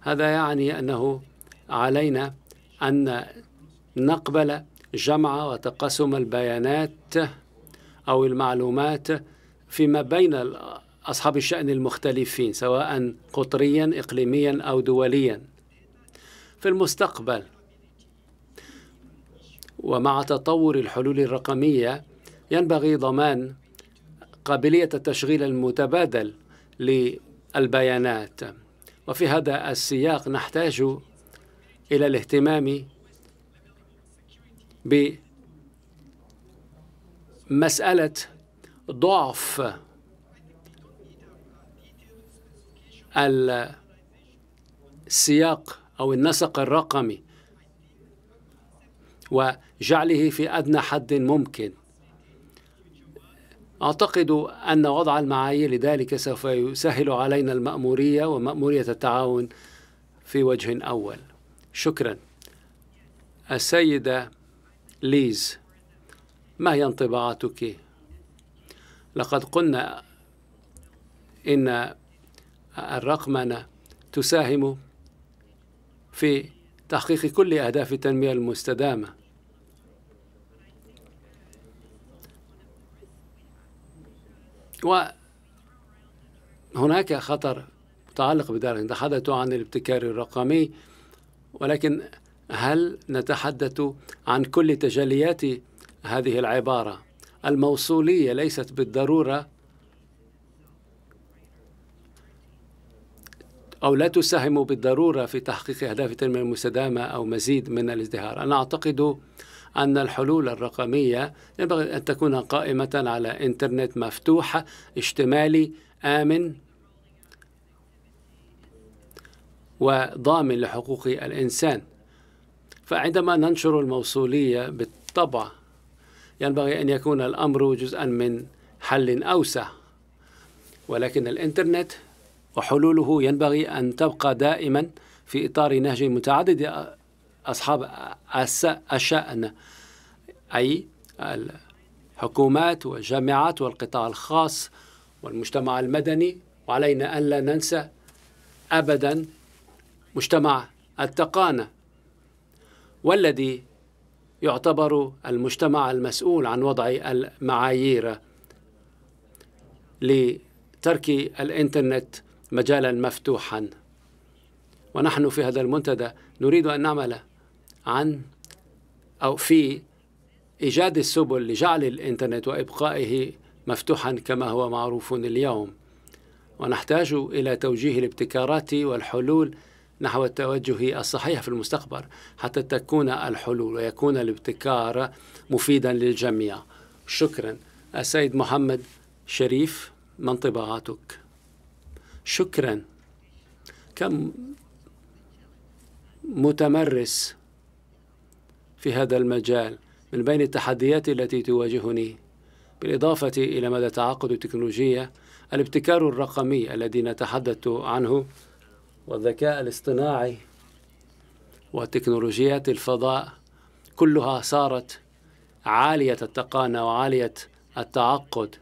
هذا يعني أنه علينا أن نقبل جمع وتقسم البيانات أو المعلومات فيما بين أصحاب الشأن المختلفين سواء قطريا إقليميا أو دوليا. في المستقبل. ومع تطور الحلول الرقمية ينبغي ضمان قابلية التشغيل المتبادل للبيانات. وفي هذا السياق نحتاج إلى الاهتمام بمسألة ضعف السياق أو النسق الرقمي وجعله في أدنى حد ممكن. أعتقد أن وضع المعايير لذلك سوف يسهل علينا المأمورية ومأمورية التعاون في وجه أول. شكرا. السيدة ليز ما هي انطباعاتك؟ لقد قلنا إن الرقمنة تساهم في تحقيق كل أهداف التنمية المستدامة. وهناك خطر متعلق بذلك نتحدث عن الابتكار الرقمي ولكن هل نتحدث عن كل تجليات هذه العبارة؟ الموصولية ليست بالضرورة أو لا تساهم بالضرورة في تحقيق أهداف التنمية المستدامة أو مزيد من الازدهار. أنا أعتقد أن الحلول الرقمية ينبغي أن تكون قائمة على إنترنت مفتوح اشتمالي آمن وضامن لحقوق الإنسان. فعندما ننشر الموصولية بالطبع ينبغي أن يكون الأمر جزءا من حل أوسع ولكن الإنترنت وحلوله ينبغي أن تبقى دائما في إطار نهج متعدد أصحاب الشأن أي الحكومات والجامعات والقطاع الخاص والمجتمع المدني. وعلينا أن لا ننسى أبدا مجتمع التقانة والذي يعتبر المجتمع المسؤول عن وضع المعايير لترك الإنترنت مجالا مفتوحا. ونحن في هذا المنتدى نريد أن نعمل عن أو في إيجاد السبل لجعل الإنترنت وإبقائه مفتوحا كما هو معروف اليوم. ونحتاج إلى توجيه الابتكارات والحلول نحو التوجه الصحيح في المستقبل حتى تكون الحلول ويكون الابتكار مفيدا للجميع. شكرا. السيد محمد شريف من طباعاتك شكرا. كم متمرس في هذا المجال من بين التحديات التي تواجهني بالإضافة إلى مدى تعقد التكنولوجيا الابتكار الرقمي الذي نتحدث عنه والذكاء الاصطناعي وتكنولوجيات الفضاء كلها صارت عالية التقانة وعالية التعقد.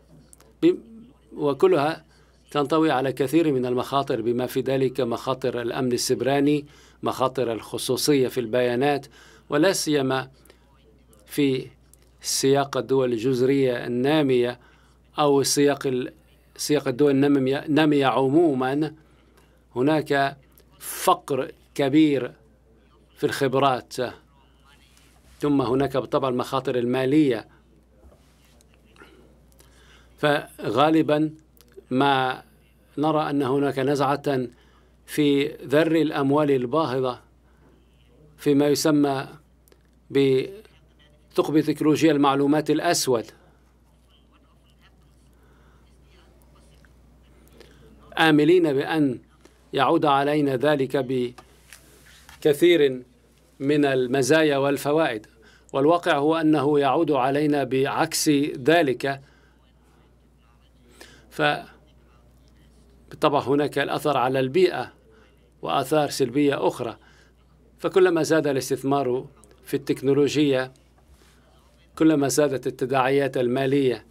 وكلها تنطوي على كثير من المخاطر بما في ذلك مخاطر الأمن السبراني مخاطر الخصوصية في البيانات ولا سيما في سياق الدول الجزرية النامية أو سياق سياق الدول النامية عموما. هناك فقر كبير في الخبرات. ثم هناك بالطبع المخاطر المالية. فغالبا ما نرى أن هناك نزعة في ذر الأموال الباهظة فيما يسمى بثقب تكنولوجيا المعلومات الأسود. آملين بأن يعود علينا ذلك بكثير من المزايا والفوائد والواقع هو أنه يعود علينا بعكس ذلك. فبالطبع هناك الأثر على البيئة وآثار سلبية أخرى. فكلما زاد الاستثمار في التكنولوجيا كلما زادت التداعيات المالية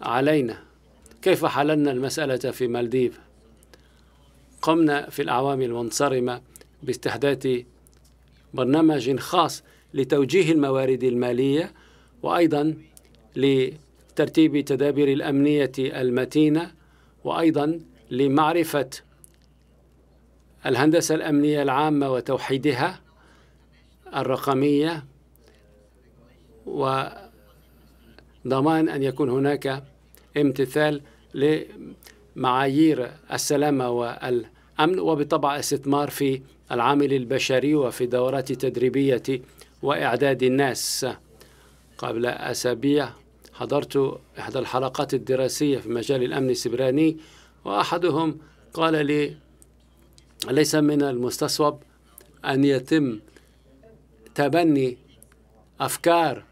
علينا كيف حللنا المسألة في مالديف؟ قمنا في الأعوام المنصرمة باستحداث برنامج خاص لتوجيه الموارد المالية وأيضا لترتيب تدابير الأمنية المتينة وأيضا لمعرفة الهندسة الأمنية العامة وتوحيدها الرقمية وضمان أن يكون هناك امتثال لمعايير السلامة والأمن وبطبع استثمار في العامل البشري وفي دورات تدريبية وإعداد الناس. قبل أسابيع حضرت إحدى الحلقات الدراسية في مجال الأمن السبراني وأحدهم قال لي ليس من المستصوب أن يتم تبني أفكار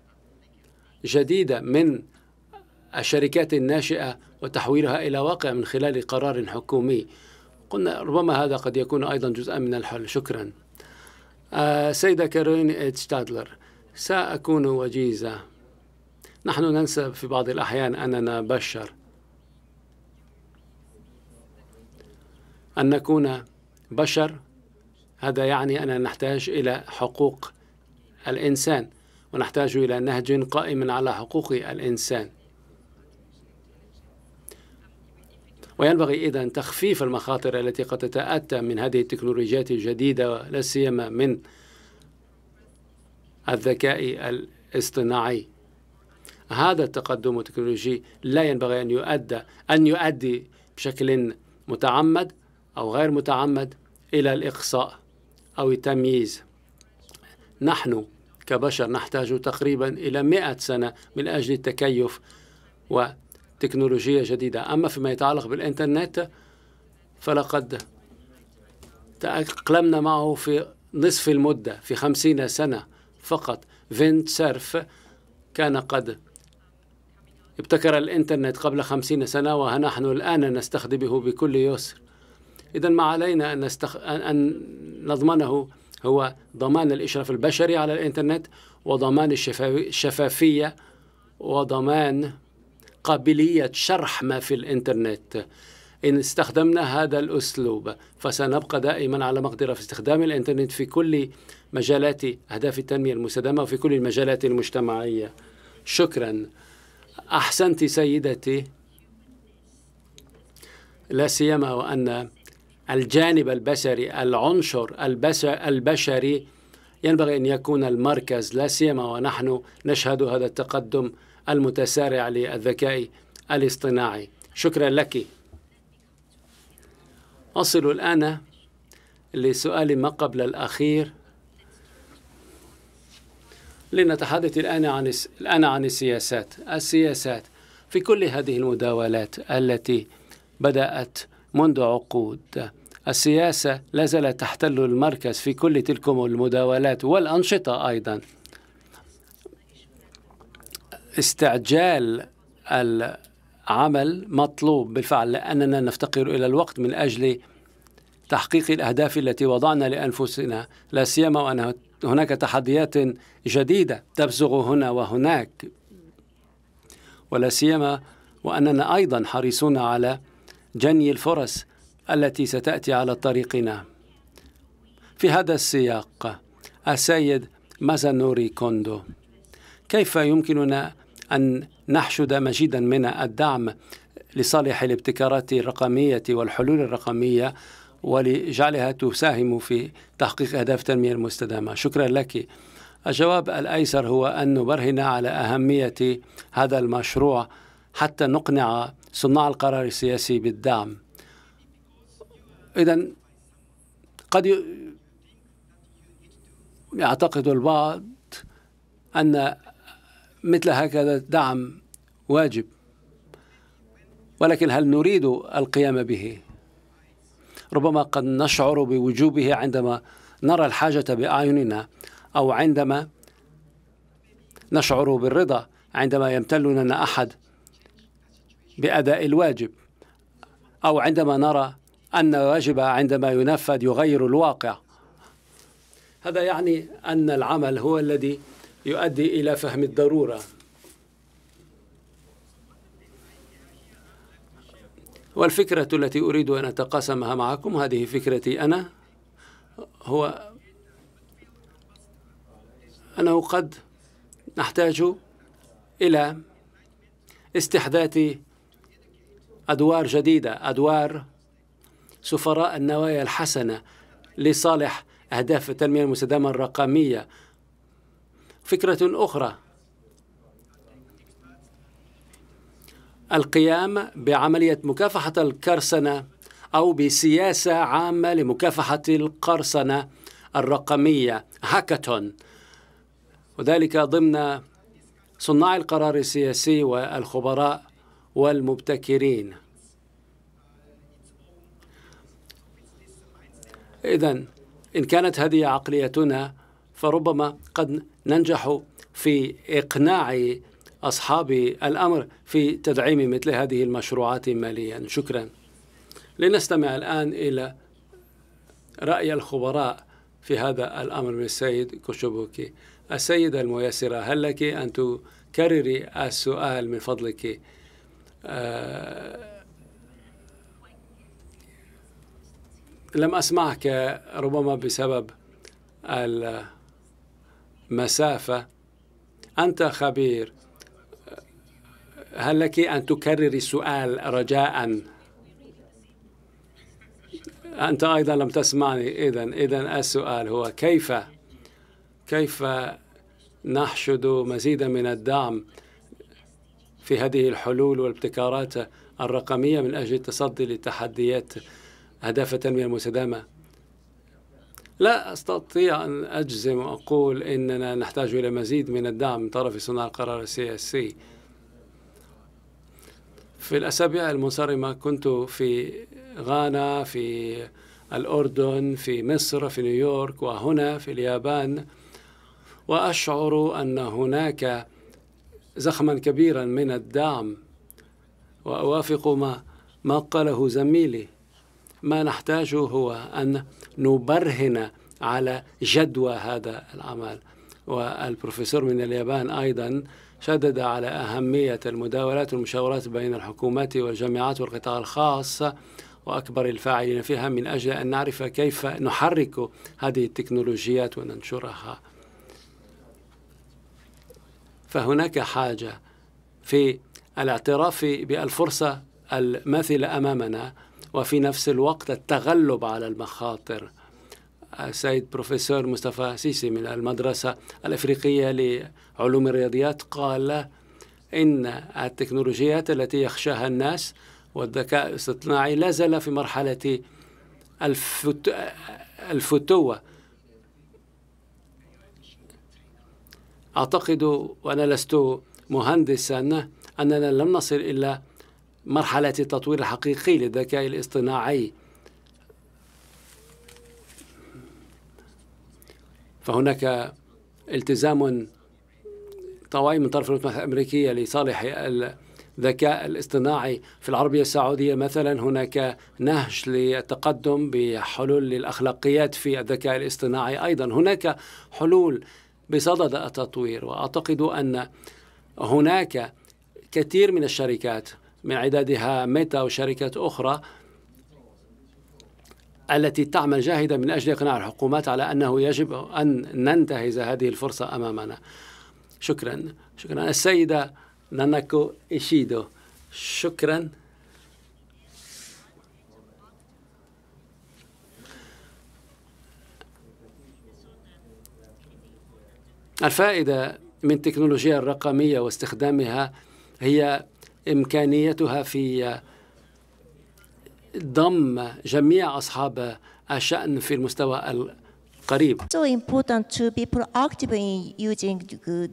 جديدة من الشركات الناشئة وتحويلها إلى واقع من خلال قرار حكومي. قلنا ربما هذا قد يكون أيضا جزءا من الحل. شكرا. آه سيدة كارولين شتادلر سأكون وجيزة. نحن ننسى في بعض الأحيان أننا بشر. أن نكون بشر هذا يعني أننا نحتاج إلى حقوق الإنسان ونحتاج إلى نهج قائم على حقوق الإنسان. وينبغي إذا تخفيف المخاطر التي قد تتأتى من هذه التكنولوجيات الجديدة لا سيما من الذكاء الاصطناعي. هذا التقدم التكنولوجي لا ينبغي أن يؤدى أن يؤدي بشكل متعمد أو غير متعمد إلى الإقصاء أو التمييز. نحن كبشر نحتاج تقريبا إلى مئة سنة من أجل التكيف وتكنولوجيا جديدة. أما فيما يتعلق بالإنترنت فلقد تأقلمنا معه في نصف المدة في خمسين سنة فقط. فينت سيرف كان قد ابتكر الإنترنت قبل خمسين سنة ونحن الآن نستخدمه بكل يسر. إذا ما علينا أن, نستخ... أن نضمنه هو ضمان الإشراف البشري على الإنترنت وضمان الشفافية وضمان قابلية شرح ما في الإنترنت. إن استخدمنا هذا الأسلوب فسنبقى دائما على مقدرة في استخدام الإنترنت في كل مجالات أهداف التنمية المستدامة وفي كل المجالات المجتمعية. شكرا. أحسنت سيدتي. لا سيما وأن الجانب البشري العنصر البشري. ينبغي أن يكون المركز لا سيما ونحن نشهد هذا التقدم المتسارع للذكاء الاصطناعي. شكرا لك. أصل الآن لسؤال ما قبل الأخير. لنتحدث الآن عن الآن عن السياسات. السياسات في كل هذه المداولات التي بدأت منذ عقود السياسة لا زالت تحتل المركز في كل تلك المداولات والأنشطة أيضا. استعجال العمل مطلوب بالفعل لأننا نفتقر إلى الوقت من أجل تحقيق الأهداف التي وضعنا لأنفسنا. لا سيما وأن هناك تحديات جديدة تبزغ هنا وهناك. ولا سيما وأننا أيضا حريصون على جني الفرص التي ستأتي على طريقنا. في هذا السياق السيد مازانوري كوندو كيف يمكننا أن نحشد مزيدا من الدعم لصالح الابتكارات الرقمية والحلول الرقمية ولجعلها تساهم في تحقيق أهداف التنمية المستدامة شكرا لك. الجواب الأيسر هو أن نبرهن على أهمية هذا المشروع حتى نقنع صناع القرار السياسي بالدعم. إذا قد يعتقد البعض أن مثل هكذا دعم واجب ولكن هل نريد القيام به؟ ربما قد نشعر بوجوبه عندما نرى الحاجة بأعيننا أو عندما نشعر بالرضا عندما يمتلنا أحد بأداء الواجب أو عندما نرى أن الواجب عندما ينفذ يغير الواقع. هذا يعني أن العمل هو الذي يؤدي إلى فهم الضرورة. والفكرة التي أريد أن أتقاسمها معكم هذه فكرتي أنا هو أنه قد نحتاج إلى استحداث أدوار جديدة أدوار سفراء النوايا الحسنة لصالح أهداف التنمية المستدامة الرقمية. فكرة أخرى. القيام بعملية مكافحة القرصنة أو بسياسة عامة لمكافحة القرصنة الرقمية. هاكاثون. وذلك ضمن صناع القرار السياسي والخبراء والمبتكرين. إذا إن كانت هذه عقليتنا فربما قد ننجح في إقناع أصحاب الأمر في تدعيم مثل هذه المشروعات ماليا. شكرا. لنستمع الآن إلى رأي الخبراء في هذا الأمر من السيد كوشوبوكي. السيدة الميسرة هل لك أن تكرري السؤال من فضلك؟ آه لم أسمعك ربما بسبب المسافة. أنت خبير. هل لك أن تكرري السؤال رجاء؟ أنت أيضا لم تسمعني. إذا إذا السؤال هو كيف كيف نحشد مزيدا من الدعم في هذه الحلول والابتكارات الرقمية من أجل التصدي لتحديات أهداف التنمية المستدامة. لا أستطيع أن أجزم وأقول إننا نحتاج إلى مزيد من الدعم من طرف صناع القرار السياسي في الأسابيع المنصرمة كنت في غانا في الأردن في مصر في نيويورك وهنا في اليابان. وأشعر أن هناك زخما كبيرا من الدعم. وأوافق ما ما قاله زميلي. ما نحتاجه هو أن نبرهن على جدوى هذا العمل والبروفيسور من اليابان أيضا شدد على أهمية المداولات والمشاورات بين الحكومات والجامعات والقطاع الخاص وأكبر الفاعلين فيها من أجل أن نعرف كيف نحرك هذه التكنولوجيات وننشرها. فهناك حاجة في الاعتراف بالفرصة الماثلة أمامنا وفي نفس الوقت التغلب على المخاطر. السيد بروفيسور مصطفى سيسي من المدرسة الأفريقية لعلوم الرياضيات قال إن التكنولوجيات التي يخشاها الناس والذكاء الاصطناعي لا زال في مرحلة الفتوة. أعتقد وأنا لست مهندسا أننا لم نصل إلى مرحلة التطوير الحقيقي للذكاء الاصطناعي. فهناك التزام طوعي من طرف الولايات الأمريكية لصالح الذكاء الاصطناعي. في العربية السعودية مثلا هناك نهج للتقدم بحلول للأخلاقيات في الذكاء الاصطناعي. أيضا هناك حلول بصدد التطوير وأعتقد أن هناك كثير من الشركات من عدادها ميتا وشركات أخرى التي تعمل جاهدة من أجل إقناع الحكومات على أنه يجب أن ننتهز هذه الفرصة أمامنا. شكرا. شكرا. السيدة ناناكو إيشيدو. شكرا. الفائدة من التكنولوجيا الرقمية واستخدامها هي إمكانيتها في ضم جميع أصحاب الشأن في المستوى القريب. So important to be proactive in using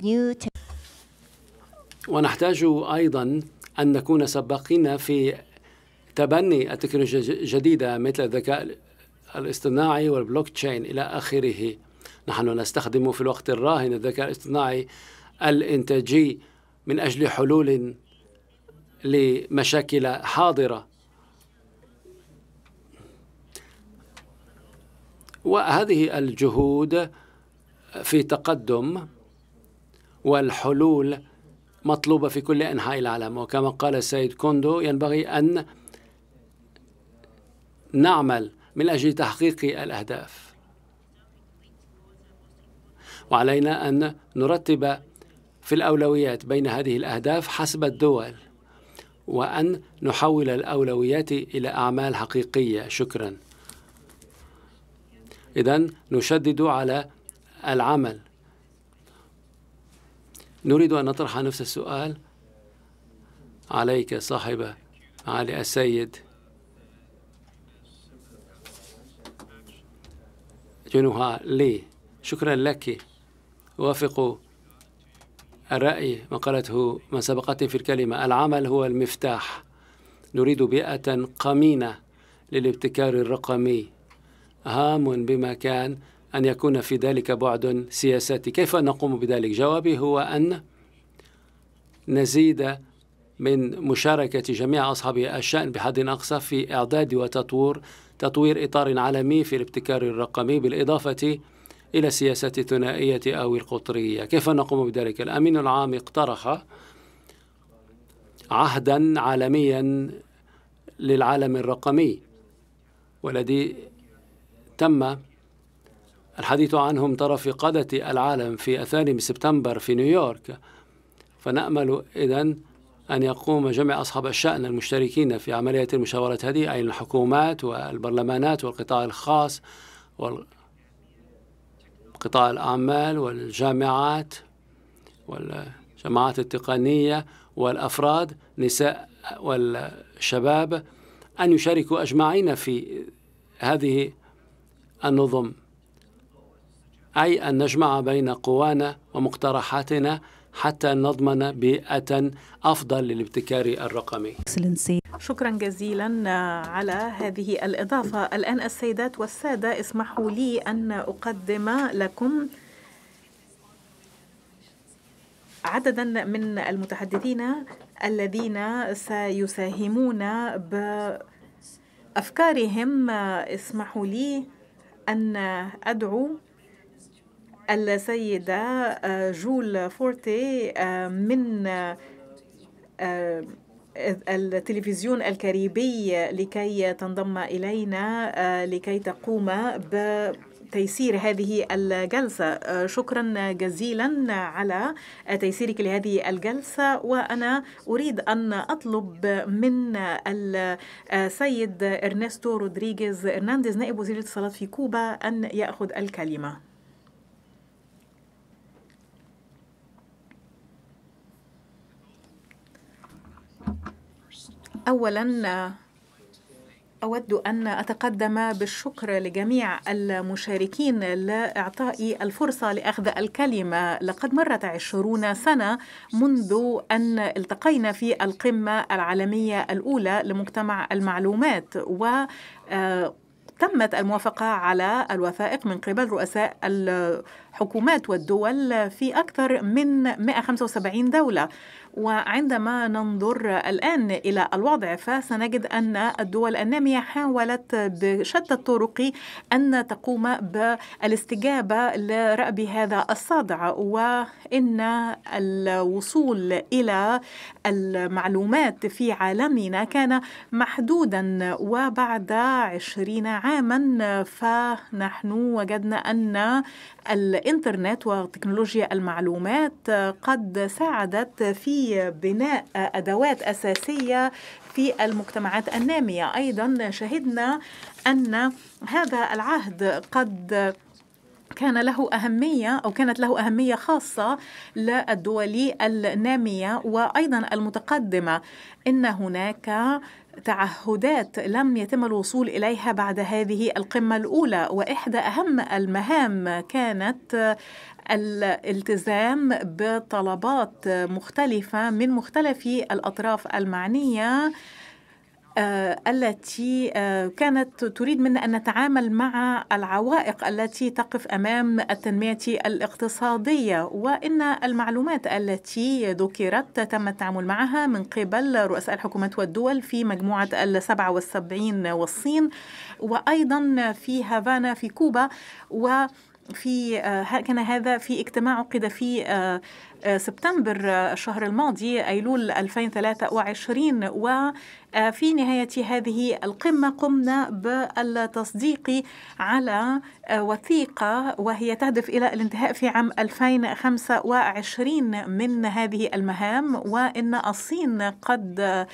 new ونحتاج أيضا أن نكون سباقين في تبني التكنولوجيا الجديدة مثل الذكاء الاصطناعي والبلوك تشين إلى آخره نحن نستخدم في الوقت الراهن الذكاء الاصطناعي الإنتاجي من أجل حلول لمشاكل حاضرة. وهذه الجهود في تقدم والحلول مطلوبة في كل أنحاء العالم. وكما قال السيد كوندو ينبغي أن نعمل من أجل تحقيق الأهداف. وعلينا أن نرتب في الأولويات بين هذه الأهداف حسب الدول. وأن نحول الأولويات إلى أعمال حقيقية. شكرا. إذا نشدد على العمل. نريد أن نطرح نفس السؤال. عليك صاحب علي السيد. جنوها لي. شكرا لك. أوافق الرأي ما قالته من سبقتني في الكلمة العمل هو المفتاح. نريد بيئة قمينة للابتكار الرقمي. هام بمكان أن يكون في ذلك بعد سياساتي. كيف نقوم بذلك؟ جوابي هو أن نزيد من مشاركة جميع أصحاب الشأن بحد أقصى في إعداد وتطوير تطوير إطار عالمي في الابتكار الرقمي بالإضافة إلى السياسات الثنائية أو القطرية كيف نقوم بذلك؟ الأمين العام اقترح عهدا عالميا للعالم الرقمي والذي تم الحديث عنه من طرف قادة العالم في الثاني من سبتمبر في نيويورك فنأمل إذن أن يقوم جميع أصحاب الشأن المشتركين في عملية المشاورات هذه أي الحكومات والبرلمانات والقطاع الخاص وقطاع الأعمال والجامعات والجماعات التقنية والأفراد نساء والشباب أن يشاركوا أجمعين في هذه النظم. أي أن نجمع بين قوانا ومقترحاتنا حتى نضمن بيئة أفضل للابتكار الرقمي. شكرا جزيلا على هذه الإضافة. الآن السيدات والسادة اسمحوا لي أن أقدم لكم عددا من المتحدثين الذين سيساهمون بأفكارهم. اسمحوا لي أن أدعو السيدة جول فورتي من التلفزيون الكاريبي لكي تنضم إلينا لكي تقوم ب تيسير هذه الجلسة. شكرا جزيلا على تيسيرك لهذه الجلسة وأنا أريد أن أطلب من السيد إرنستو رودريغيز إرنانديز نائب وزير الاتصالات في كوبا أن يأخذ الكلمة. أولا أود أن أتقدم بالشكر لجميع المشاركين لإعطائي الفرصة لأخذ الكلمة. لقد مرت عشرون سنة منذ أن التقينا في القمة العالمية الأولى لمجتمع المعلومات و تمت الموافقة على الوثائق من قبل رؤساء الحكومات والدول في أكثر من 175 دولة. وعندما ننظر الآن إلى الوضع فسنجد أن الدول النامية حاولت بشتى الطرق أن تقوم بالاستجابة لرأب هذا الصدع وإن الوصول إلى المعلومات في عالمنا كان محدودا. وبعد عشرين عاما فنحن وجدنا أن الإنترنت وتكنولوجيا المعلومات قد ساعدت في بناء أدوات أساسية في المجتمعات النامية. أيضا شهدنا أن هذا العهد قد كان له أهمية أو كانت له أهمية خاصة للدول النامية وأيضا المتقدمة. إن هناك تعهدات لم يتم الوصول إليها بعد هذه القمة الأولى وإحدى أهم المهام كانت الالتزام بطلبات مختلفة من مختلف الأطراف المعنية آه، التي آه، كانت تريد منا أن نتعامل مع العوائق التي تقف أمام التنمية الاقتصادية. وإن المعلومات التي ذكرت تم التعامل معها من قبل رؤساء الحكومات والدول في مجموعة السبعة والسبعين والصين وأيضا في هافانا في كوبا و في آه، كان هذا في اجتماع عقد في سبتمبر الشهر الماضي أيلول 2023 وفي نهاية هذه القمة قمنا بالتصديق على وثيقة وهي تهدف إلى الانتهاء في عام 2025 من هذه المهام وإن الصين قد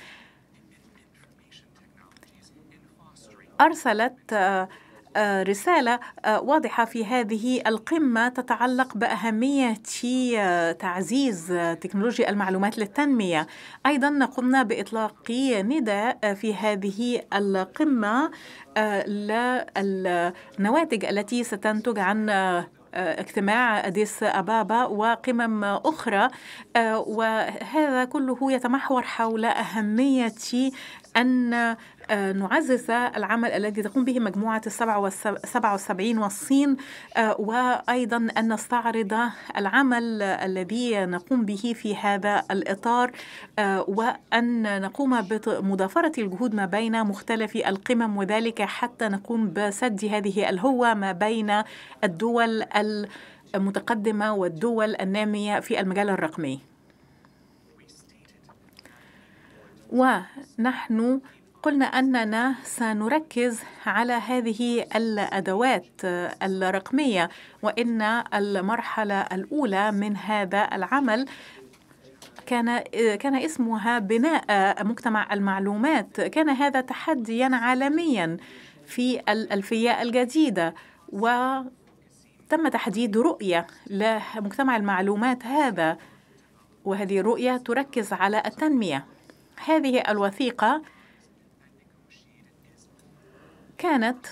أرسلت آه، رسالة آه، واضحة في هذه القمة تتعلق بأهمية آه، تعزيز تكنولوجيا المعلومات للتنمية. أيضا قمنا بإطلاق نداء في هذه القمة للنواتج التي ستنتج عن اجتماع أديس أبابا وقمم أخرى. وهذا كله يتمحور حول أهمية أن آه، نعزز العمل الذي تقوم به مجموعة السبعة والسبعين والصين آه، وأيضا أن نستعرض العمل الذي نقوم به في هذا الإطار آه، وأن نقوم بمضافرة الجهود ما بين مختلف القمم وذلك حتى نقوم بسد هذه الهوة ما بين الدول المتقدمة والدول النامية في المجال الرقمي. ونحن قلنا أننا سنركز على هذه الأدوات الرقمية وإن المرحلة الأولى من هذا العمل كان كان اسمها بناء مجتمع المعلومات. كان هذا تحديا عالميا في الألفية الجديدة وتم تحديد رؤية لمجتمع المعلومات هذا وهذه الرؤية تركز على التنمية. هذه الوثيقة كانت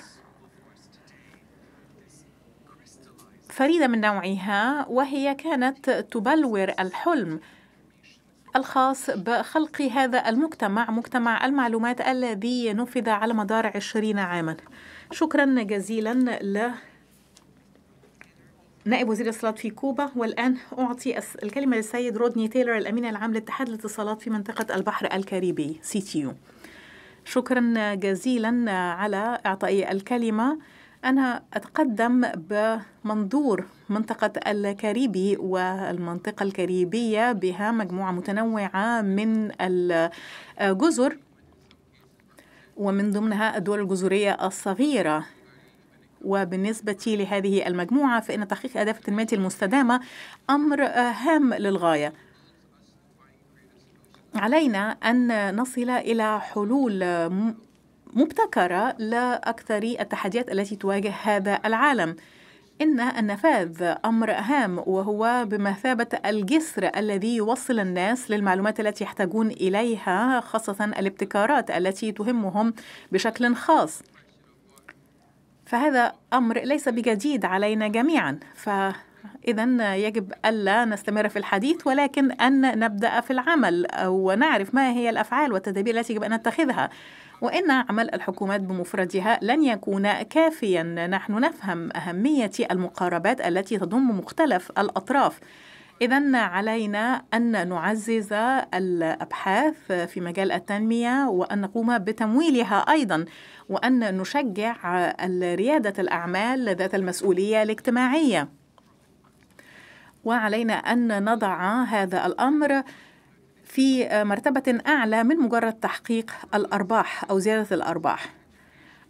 فريدة من نوعها وهي كانت تبلور الحلم الخاص بخلق هذا المجتمع مجتمع المعلومات الذي نفذ على مدار عشرين عاما. شكرا جزيلا ل نائب وزير الاتصالات في كوبا والآن أعطي الكلمة للسيد رودني تايلر الأمين العام لاتحاد الاتصالات في منطقة البحر الكاريبي CTU. شكرا جزيلا على إعطائي الكلمة. أنا أتقدم بمنظور منطقة الكاريبي والمنطقة الكاريبية بها مجموعة متنوعة من الجزر ومن ضمنها الدول الجزرية الصغيرة. وبالنسبة لهذه المجموعة فإن تحقيق أهداف التنمية المستدامة أمر هام للغاية. علينا أن نصل إلى حلول مبتكرة لأكثر التحديات التي تواجه هذا العالم. إن النفاذ أمر هام وهو بمثابة الجسر الذي يوصل الناس للمعلومات التي يحتاجون إليها خاصة الابتكارات التي تهمهم بشكل خاص. فهذا أمر ليس بجديد علينا جميعا. فإذا يجب ألا نستمر في الحديث ولكن أن نبدأ في العمل ونعرف ما هي الأفعال والتدابير التي يجب أن نتخذها. وإن عمل الحكومات بمفردها لن يكون كافيا. نحن نفهم أهمية المقاربات التي تضم مختلف الأطراف. إذا علينا أن نعزز الأبحاث في مجال التنمية وأن نقوم بتمويلها أيضا وأن نشجع ريادة الأعمال ذات المسؤولية الاجتماعية. وعلينا أن نضع هذا الأمر في مرتبة أعلى من مجرد تحقيق الأرباح أو زيادة الأرباح.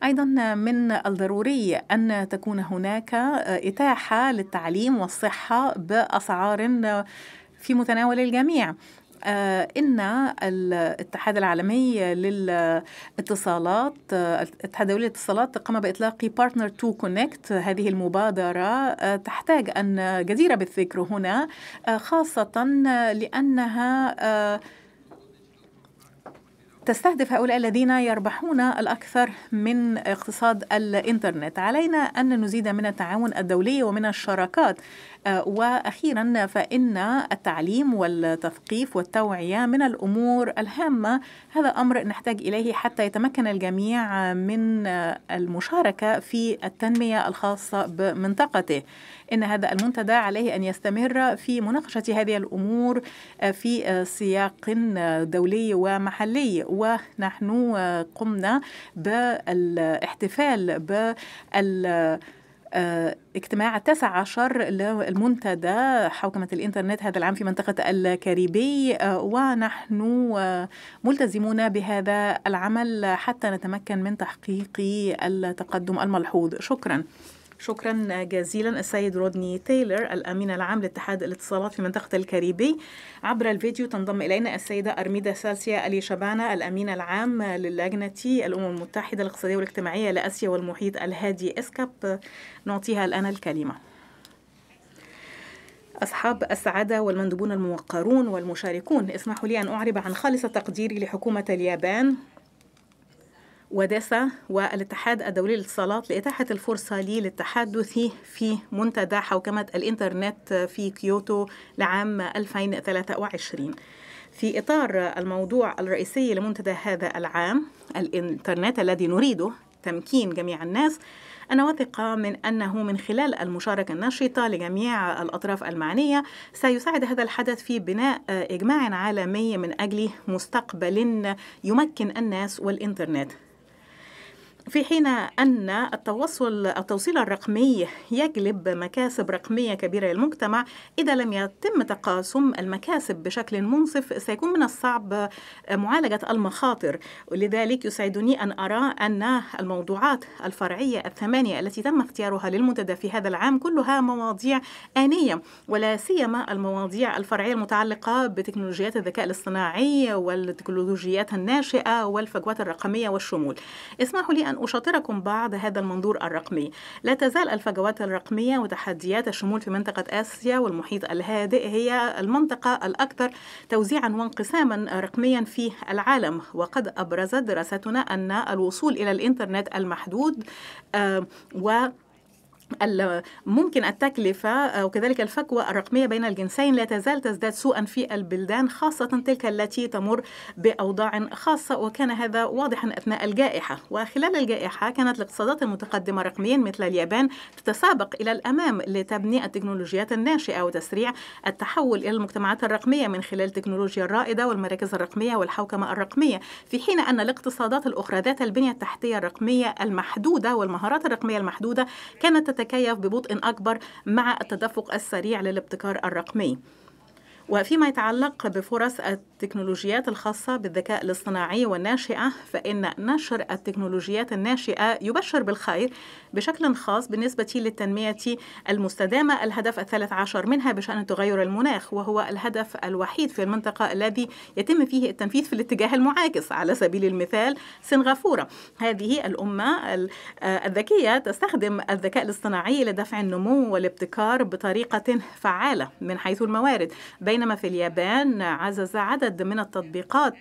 أيضا من الضروري أن تكون هناك إتاحة للتعليم والصحة بأسعار في متناول الجميع. آه، إن الاتحاد العالمي للاتصالات الاتحاد الدولي للاتصالات قام بإطلاق Partner to Connect هذه المبادرة آه، تحتاج أن جديرة بالذكر هنا آه، خاصة لأنها تستهدف هؤلاء الذين يربحون الأكثر من اقتصاد الإنترنت. علينا أن نزيد من التعاون الدولي ومن الشراكات وأخيرا فإن التعليم والتثقيف والتوعية من الأمور الهامة. هذا أمر نحتاج إليه حتى يتمكن الجميع من المشاركة في التنمية الخاصة بمنطقته. إن هذا المنتدى عليه أن يستمر في مناقشة هذه الأمور في سياق دولي ومحلي. ونحن قمنا بالإحتفال بال اجتماع التاسع عشر للمنتدى حوكمة الإنترنت هذا العام في منطقة الكاريبي. آه، ونحن آه، ملتزمون بهذا العمل حتى نتمكن من تحقيق التقدم الملحوظ. شكرا. شكرا جزيلا السيد رودني تايلر الأمين العام لاتحاد الاتصالات في منطقة الكاريبي. عبر الفيديو تنضم إلينا السيدة أرميدا سالسياه أليسجبانا الأمين العام للجنة الأمم المتحدة الاقتصادية والاجتماعية لآسيا والمحيط الهادي ESCAP. نعطيها الآن الكلمة. أصحاب السعادة والمندوبون الموقرون والمشاركون اسمحوا لي أن أعرب عن خالص تقديري لحكومة اليابان. وداسا والاتحاد الدولي للاتصالات لإتاحة الفرصة لي للتحدث في منتدى حوكمة الإنترنت في كيوتو لعام 2023 في إطار الموضوع الرئيسي لمنتدى هذا العام الإنترنت الذي نريده تمكين جميع الناس أنا واثقة من أنه من خلال المشاركة النشطة لجميع الأطراف المعنية سيساعد هذا الحدث في بناء إجماع عالمي من أجل مستقبل يمكن الناس والإنترنت. في حين أن التوصل التوصيل الرقمي يجلب مكاسب رقمية كبيرة للمجتمع إذا لم يتم تقاسم المكاسب بشكل منصف سيكون من الصعب معالجة المخاطر. ولذلك يسعدني أن أرى أن الموضوعات الفرعية الثمانية التي تم اختيارها للمنتدى في هذا العام كلها مواضيع آنية ولا سيما المواضيع الفرعية المتعلقة بتكنولوجيات الذكاء الاصطناعي والتكنولوجيات الناشئة والفجوات الرقمية والشمول. اسمحوا لي أن أن أشاطركم بعض هذا المنظور الرقمي. لا تزال الفجوات الرقمية وتحديات الشمول في منطقة آسيا والمحيط الهادئ هي المنطقة الأكثر توزيعا وانقساما رقميا في العالم. وقد أبرزت دراستنا أن الوصول إلى الإنترنت المحدود آه و ممكن التكلفة وكذلك الفجوة الرقمية بين الجنسين لا تزال تزداد سوءا في البلدان خاصة تلك التي تمر بأوضاع خاصة وكان هذا واضحا أثناء الجائحة. وخلال الجائحة كانت الاقتصادات المتقدمة رقميا مثل اليابان تتسابق إلى الأمام لتبني التكنولوجيات الناشئة وتسريع التحول إلى المجتمعات الرقمية من خلال التكنولوجيا الرائدة والمراكز الرقمية والحوكمة الرقمية في حين أن الاقتصادات الأخرى ذات البنية التحتية الرقمية المحدودة والمهارات الرقمية المحدودة كانت تتكيف ببطء أكبر مع التدفق السريع للابتكار الرقمي. وفيما يتعلق بفرص التكنولوجيات الخاصة بالذكاء الاصطناعي والناشئة فإن نشر التكنولوجيات الناشئة يبشر بالخير بشكل خاص بالنسبة للتنمية المستدامة. الهدف الثالث عشر منها بشأن تغير المناخ وهو الهدف الوحيد في المنطقة الذي يتم فيه التنفيذ في الاتجاه المعاكس. على سبيل المثال سنغافورة هذه الأمة الذكية تستخدم الذكاء الاصطناعي لدفع النمو والابتكار بطريقة فعالة من حيث الموارد بينما في اليابان عزز عدد من التطبيقات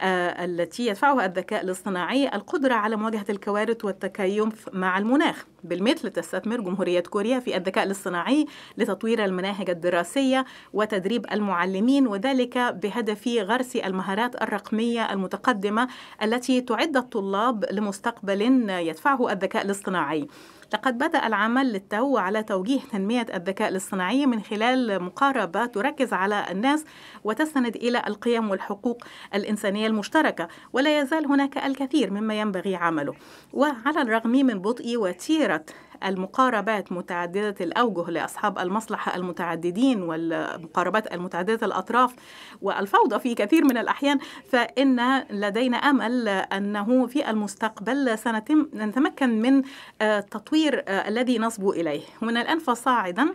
التي يدفعها الذكاء الاصطناعي القدرة على مواجهة الكوارث والتكيف مع المناخ. بالمثل تستثمر جمهورية كوريا في الذكاء الاصطناعي لتطوير المناهج الدراسية وتدريب المعلمين وذلك بهدف غرس المهارات الرقمية المتقدمة التي تعد الطلاب لمستقبل يدفعه الذكاء الاصطناعي. لقد بدأ العمل للتو على توجيه تنمية الذكاء الاصطناعي من خلال مقاربة تركز على الناس وتستند إلى القيم والحقوق الإنسانية المشتركة ولا يزال هناك الكثير مما ينبغي عمله. وعلى الرغم من بطء وتيرة المقاربات متعددة الأوجه لأصحاب المصلحة المتعددين والمقاربات المتعددة الأطراف والفوضى في كثير من الأحيان فإن لدينا أمل أنه في المستقبل سنتمكن من التطوير الذي نصبو إليه. ومن الآن فصاعدا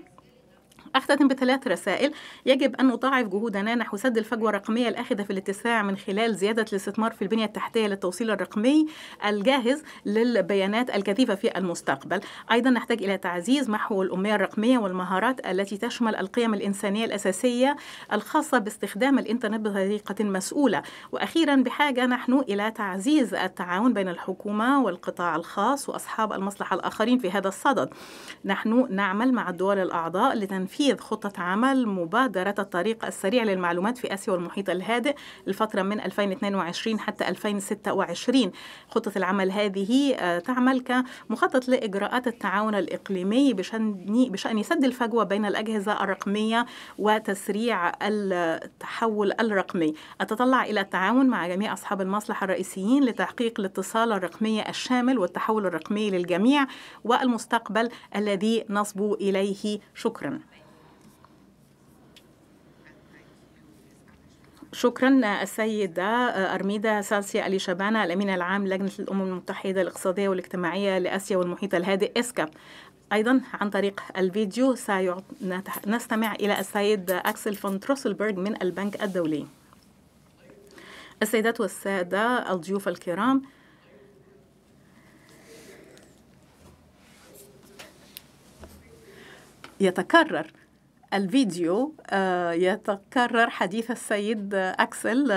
أختتم بثلاث رسائل. يجب أن نضاعف جهودنا نحو سد الفجوة الرقمية الآخذة في الاتساع من خلال زيادة الاستثمار في البنية التحتية للتوصيل الرقمي الجاهز للبيانات الكثيفة في المستقبل. أيضا نحتاج إلى تعزيز محو الأمية الرقمية والمهارات التي تشمل القيم الإنسانية الأساسية الخاصة باستخدام الإنترنت بطريقة مسؤولة. وأخيرا بحاجة نحن إلى تعزيز التعاون بين الحكومة والقطاع الخاص وأصحاب المصلحة الآخرين في هذا الصدد. نحن نعمل مع الدول الأعضاء لتنفيذ تنفيذ خطة عمل مبادرة الطريق السريع للمعلومات في آسيا والمحيط الهادئ الفترة من 2022 حتى 2026 خطة العمل هذه تعمل كمخطط لإجراءات التعاون الإقليمي بشأن بشأن سد الفجوة بين الأجهزة الرقمية وتسريع التحول الرقمي. أتطلع إلى التعاون مع جميع أصحاب المصلحة الرئيسيين لتحقيق الاتصال الرقمي الشامل والتحول الرقمي للجميع والمستقبل الذي نصبو إليه. شكرا. شكرا السيدة أرميدا سالسيا ألي شبانة الأمين العام لجنة الأمم المتحدة الاقتصادية والاجتماعية لآسيا والمحيط الهادئ إسكا. أيضا عن طريق الفيديو نستمع إلى السيد أكسل فون تروسلبرغ من البنك الدولي. السيدات والسادة الضيوف الكرام يتكرر الفيديو يتكرر حديث السيد أكسل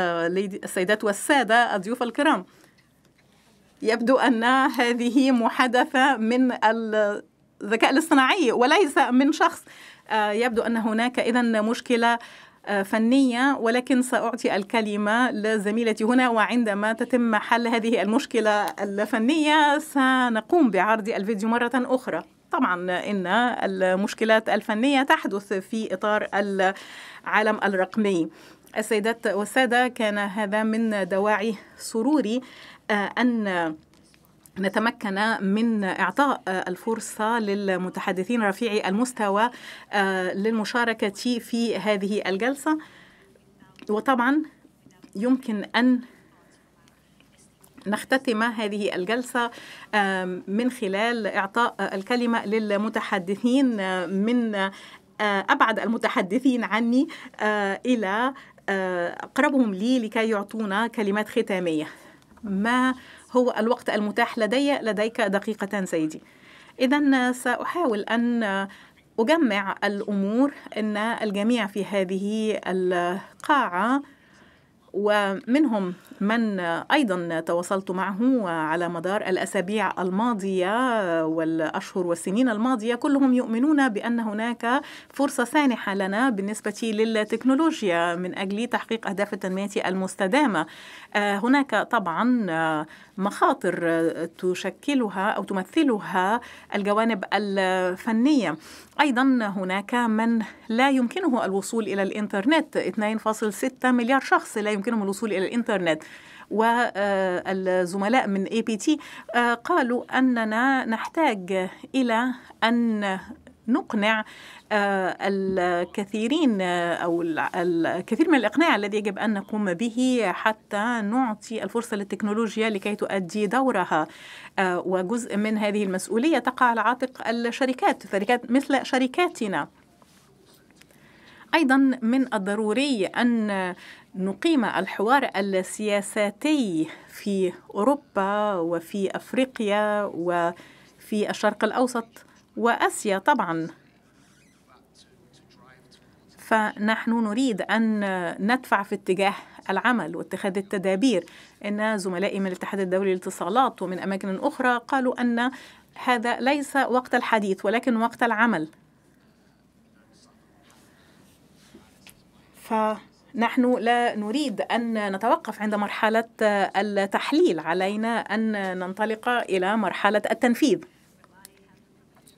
السيدات والسادة الضيوف الكرام. يبدو أن هذه محادثة من الذكاء الاصطناعي وليس من شخص. يبدو أن هناك إذا مشكلة فنية ولكن سأعطي الكلمة لزميلتي هنا وعندما تتم حل هذه المشكلة الفنية سنقوم بعرض الفيديو مرة أخرى. طبعا إن المشكلات الفنية تحدث في إطار العالم الرقمي. السيدات والسادة كان هذا من دواعي سروري أن نتمكن من إعطاء الفرصة للمتحدثين رفيعي المستوى للمشاركة في هذه الجلسة. وطبعا يمكن أن نختتم هذه الجلسة من خلال إعطاء الكلمة للمتحدثين من أبعد المتحدثين عني إلى أقربهم لي لكي يعطونا كلمات ختامية. ما هو الوقت المتاح لدي؟ لديك دقيقتان سيدي. إذا سأحاول أن أجمع الأمور أن الجميع في هذه القاعة ومنهم من أيضا تواصلت معه على مدار الأسابيع الماضية والأشهر والسنين الماضية كلهم يؤمنون بأن هناك فرصة سانحة لنا بالنسبة للتكنولوجيا من أجل تحقيق أهداف التنمية المستدامة. هناك طبعا مخاطر تشكلها أو تمثلها الجوانب الفنية. أيضا هناك من لا يمكنه الوصول إلى الإنترنت 2.6 مليار شخص لا يمكنهم الوصول إلى الإنترنت. والزملاء من اي بي تي قالوا أننا نحتاج إلى أن نقنع الكثيرين أو الكثير من الإقناع الذي يجب أن نقوم به حتى نعطي الفرصة للتكنولوجيا لكي تؤدي دورها. وجزء من هذه المسؤولية تقع على عاتق الشركات شركات مثل شركاتنا. أيضا من الضروري أن نقيم الحوار السياساتي في أوروبا وفي أفريقيا وفي الشرق الأوسط وآسيا طبعا. فنحن نريد أن ندفع في اتجاه العمل واتخاذ التدابير. إن زملائي من الاتحاد الدولي للاتصالات ومن أماكن أخرى قالوا أن هذا ليس وقت الحديث ولكن وقت العمل. فنحن لا نريد أن نتوقف عند مرحلة التحليل. علينا أن ننطلق إلى مرحلة التنفيذ.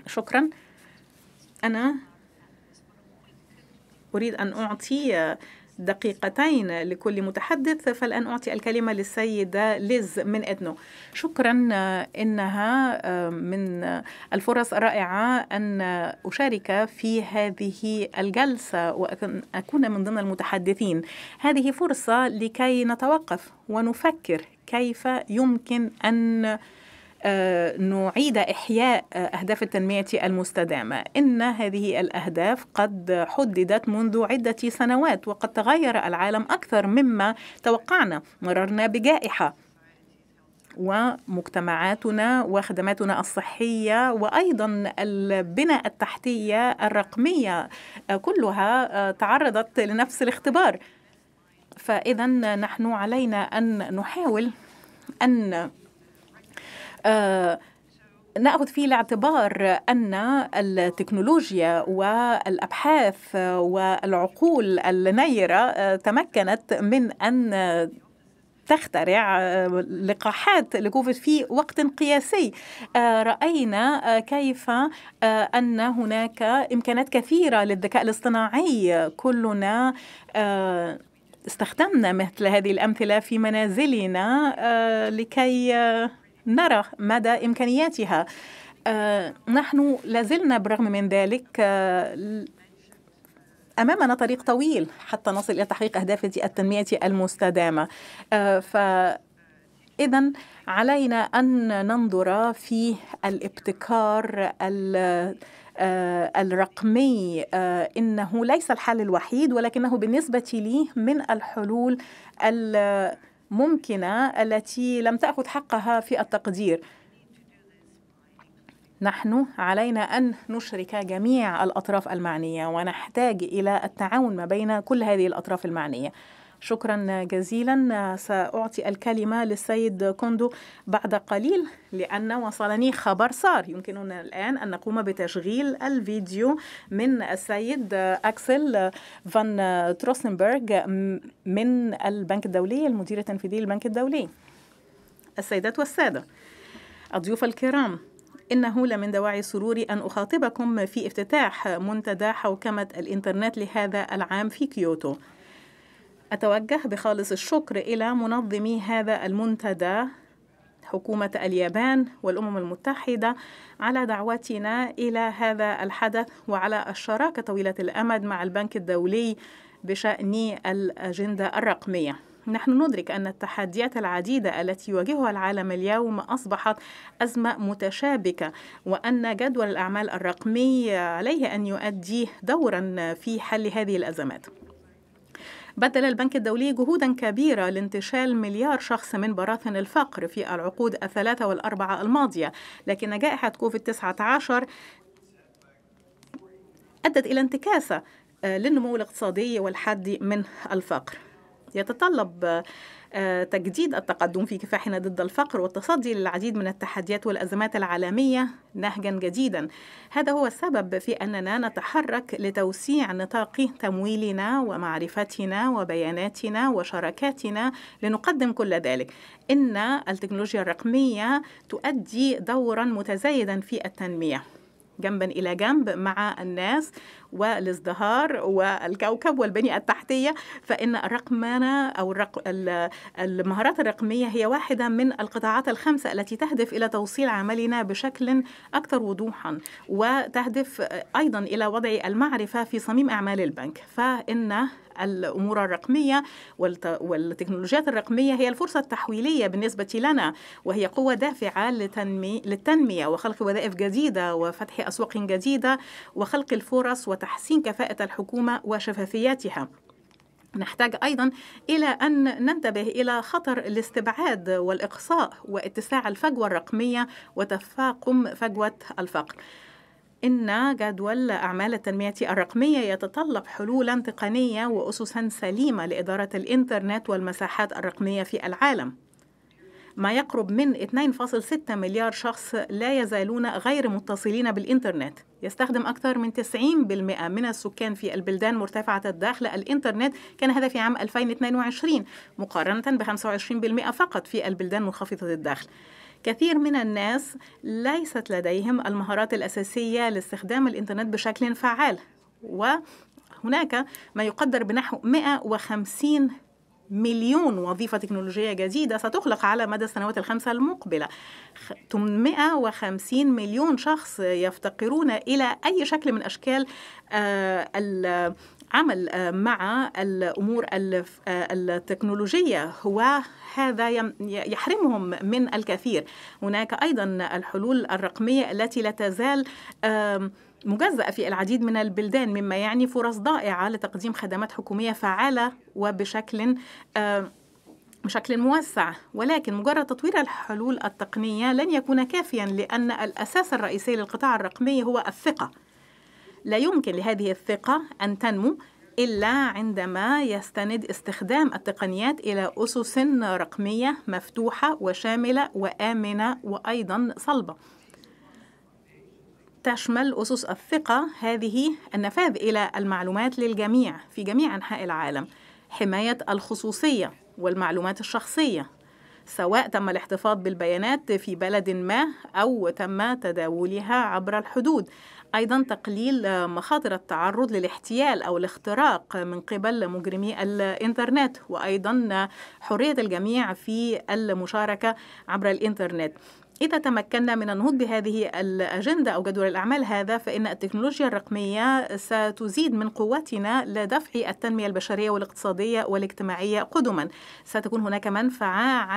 شكرا. أنا أريد أن أعطي دقيقتين لكل متحدث فالآن أعطي الكلمة للسيدة ليز من إدنو. شكرا إنها من الفرص الرائعة أن أشارك في هذه الجلسة وأكون من ضمن المتحدثين. هذه فرصة لكي نتوقف ونفكر كيف يمكن أن نعيد إحياء أهداف التنمية المستدامة. إن هذه الأهداف قد حددت منذ عدة سنوات وقد تغير العالم أكثر مما توقعنا. مررنا بجائحة ومجتمعاتنا وخدماتنا الصحية وأيضا البنى التحتية الرقمية كلها تعرضت لنفس الاختبار. فإذا نحن علينا أن نحاول أن آه نأخذ في الاعتبار أن التكنولوجيا والأبحاث والعقول النيرة تمكنت من أن تخترع لقاحات لكوفيد في وقت قياسي. رأينا كيف أن هناك إمكانات كثيرة للذكاء الاصطناعي. كلنا استخدمنا مثل هذه الأمثلة في منازلنا لكي نرى مدى إمكانياتها. آه نحن لازلنا بالرغم من ذلك آه أمامنا طريق طويل حتى نصل إلى تحقيق أهداف التنمية المستدامة. آه فإذا علينا أن ننظر في الابتكار الرقمي. إنه ليس الحل الوحيد ولكنه بالنسبة لي من الحلول ممكنة التي لم تأخذ حقها في التقدير. نحن علينا أن نشرك جميع الأطراف المعنية ونحتاج إلى التعاون ما بين كل هذه الأطراف المعنية. شكرا جزيلا. سأعطي الكلمة للسيد كوندو بعد قليل لأن وصلني خبر سار. يمكننا الآن أن نقوم بتشغيل الفيديو من السيد أكسل فان تروسنبرغ من البنك الدولي المدير التنفيذي للبنك الدولي. السيدات والسادة الضيوف الكرام إنه لمن دواعي سروري أن أخاطبكم في افتتاح منتدى حوكمة الإنترنت لهذا العام في كيوتو. أتوجه بخالص الشكر إلى منظمي هذا المنتدى حكومة اليابان والأمم المتحدة على دعوتنا إلى هذا الحدث وعلى الشراكة طويلة الأمد مع البنك الدولي بشأن الأجندة الرقمية. نحن ندرك أن التحديات العديدة التي يواجهها العالم اليوم أصبحت أزمة متشابكة وأن جدول الأعمال الرقمي عليه أن يؤدي دورا في حل هذه الأزمات. بذل البنك الدولي جهودا كبيرة لانتشال مليار شخص من براثن الفقر في العقود الثلاثة والأربعة الماضية. لكن جائحة كوفيد 19 أدت إلى انتكاسة للنمو الاقتصادي والحد من الفقر. يتطلب آه، تجديد التقدم في كفاحنا ضد الفقر والتصدي للعديد من التحديات والأزمات العالمية نهجا جديدا. هذا هو السبب في أننا نتحرك لتوسيع نطاق تمويلنا ومعرفتنا وبياناتنا وشراكاتنا لنقدم كل ذلك. إن التكنولوجيا الرقمية تؤدي دورا متزايدا في التنمية. جنبا إلى جنب مع الناس والازدهار والكوكب والبنية التحتية فإن الرقمنة أو الرق... المهارات الرقمية هي واحدة من القطاعات الخمسة التي تهدف إلى توصيل عملنا بشكل أكثر وضوحا وتهدف أيضا إلى وضع المعرفة في صميم أعمال البنك. فإن الأمور الرقمية والتكنولوجيات الرقمية هي الفرصة التحويلية بالنسبة لنا وهي قوة دافعة للتنمية وخلق وظائف جديدة وفتح أسواق جديدة وخلق الفرص وتحسين كفاءة الحكومة وشفافيتها نحتاج أيضا إلى أن ننتبه إلى خطر الاستبعاد والإقصاء واتساع الفجوة الرقمية وتفاقم فجوة الفقر. إن جدول أعمال التنمية الرقمية يتطلب حلولا تقنية وأسسا سليمة لإدارة الإنترنت والمساحات الرقمية في العالم. ما يقرب من 2.6 مليار شخص لا يزالون غير متصلين بالإنترنت. يستخدم أكثر من 90% من السكان في البلدان مرتفعة الدخل الإنترنت. كان هذا في عام 2022 مقارنة ب 25% فقط في البلدان منخفضة الدخل. كثير من الناس ليست لديهم المهارات الأساسية لاستخدام الإنترنت بشكل فعال. وهناك ما يقدر بنحو 150 مليون وظيفة تكنولوجية جديدة ستخلق على مدى السنوات الخمسة المقبلة. 850 مليون شخص يفتقرون إلى أي شكل من أشكال آه، العمل آه، مع الأمور آه، التكنولوجية. هو هذا يحرمهم من الكثير. هناك أيضا الحلول الرقمية التي لا تزال مجزأة في العديد من البلدان مما يعني فرص ضائعة لتقديم خدمات حكومية فعالة وبشكل بشكل موسع ولكن مجرد تطوير الحلول التقنية لن يكون كافيا لأن الأساس الرئيسي للقطاع الرقمي هو الثقة لا يمكن لهذه الثقة أن تنمو إلا عندما يستند استخدام التقنيات إلى أسس رقمية مفتوحة وشاملة وآمنة وأيضا صلبة. تشمل أسس الثقة هذه النفاذ إلى المعلومات للجميع في جميع أنحاء العالم، حماية الخصوصية والمعلومات الشخصية، سواء تم الاحتفاظ بالبيانات في بلد ما أو تم تداولها عبر الحدود. أيضا تقليل مخاطر التعرض للاحتيال أو الاختراق من قبل مجرمي الإنترنت وأيضا حرية الجميع في المشاركة عبر الإنترنت. إذا تمكنا من النهوض بهذه الأجندة أو جدول الأعمال هذا فإن التكنولوجيا الرقمية ستزيد من قوتنا لدفع التنمية البشرية والاقتصادية والاجتماعية قدما. ستكون هناك منفعة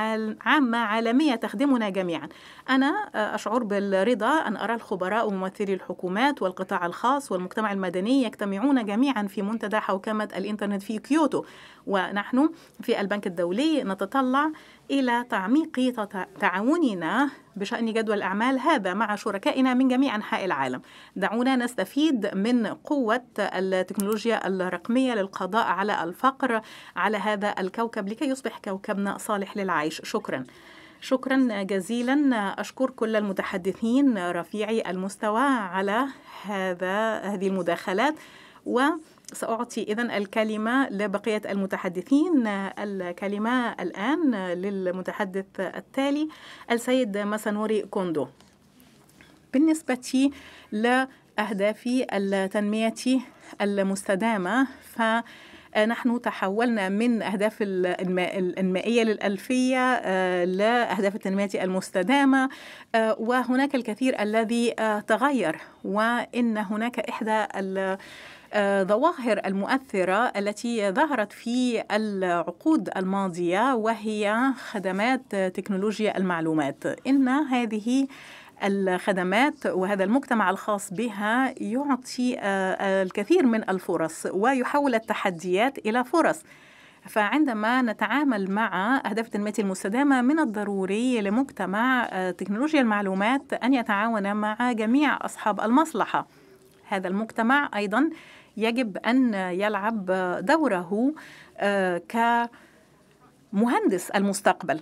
عامة عالمية تخدمنا جميعا. أنا أشعر بالرضا أن أرى الخبراء وممثلي الحكومات والقطاع الخاص والمجتمع المدني يجتمعون جميعا في منتدى حوكمة الإنترنت في كيوتو. ونحن في البنك الدولي نتطلع إلى تعميق تعاوننا بشأن جدول الأعمال هذا مع شركائنا من جميع أنحاء العالم. دعونا نستفيد من قوة التكنولوجيا الرقمية للقضاء على الفقر على هذا الكوكب لكي يصبح كوكبنا صالح للعيش. شكرا. شكرا جزيلا. أشكر كل المتحدثين رفيعي المستوى على هذا هذه المداخلات و سأعطي إذا الكلمة لبقية المتحدثين. الكلمة الآن للمتحدث التالي السيد مسانوري كوندو. بالنسبة لأهداف التنمية المستدامة ف نحن تحولنا من أهداف المائية للألفية آه، لأهداف التنمية المستدامة آه، وهناك الكثير الذي آه، تغير وإن هناك إحدى الظواهر المؤثرة التي ظهرت في العقود الماضية وهي خدمات تكنولوجيا المعلومات. إن هذه الخدمات وهذا المجتمع الخاص بها يعطي آه، الكثير من الفرص ويحول التحديات إلى فرص. فعندما نتعامل مع أهداف التنمية المستدامة من الضروري لمجتمع آه، تكنولوجيا المعلومات أن يتعاون مع جميع أصحاب المصلحة. هذا المجتمع أيضا يجب أن يلعب دوره آه، ك مهندس المستقبل.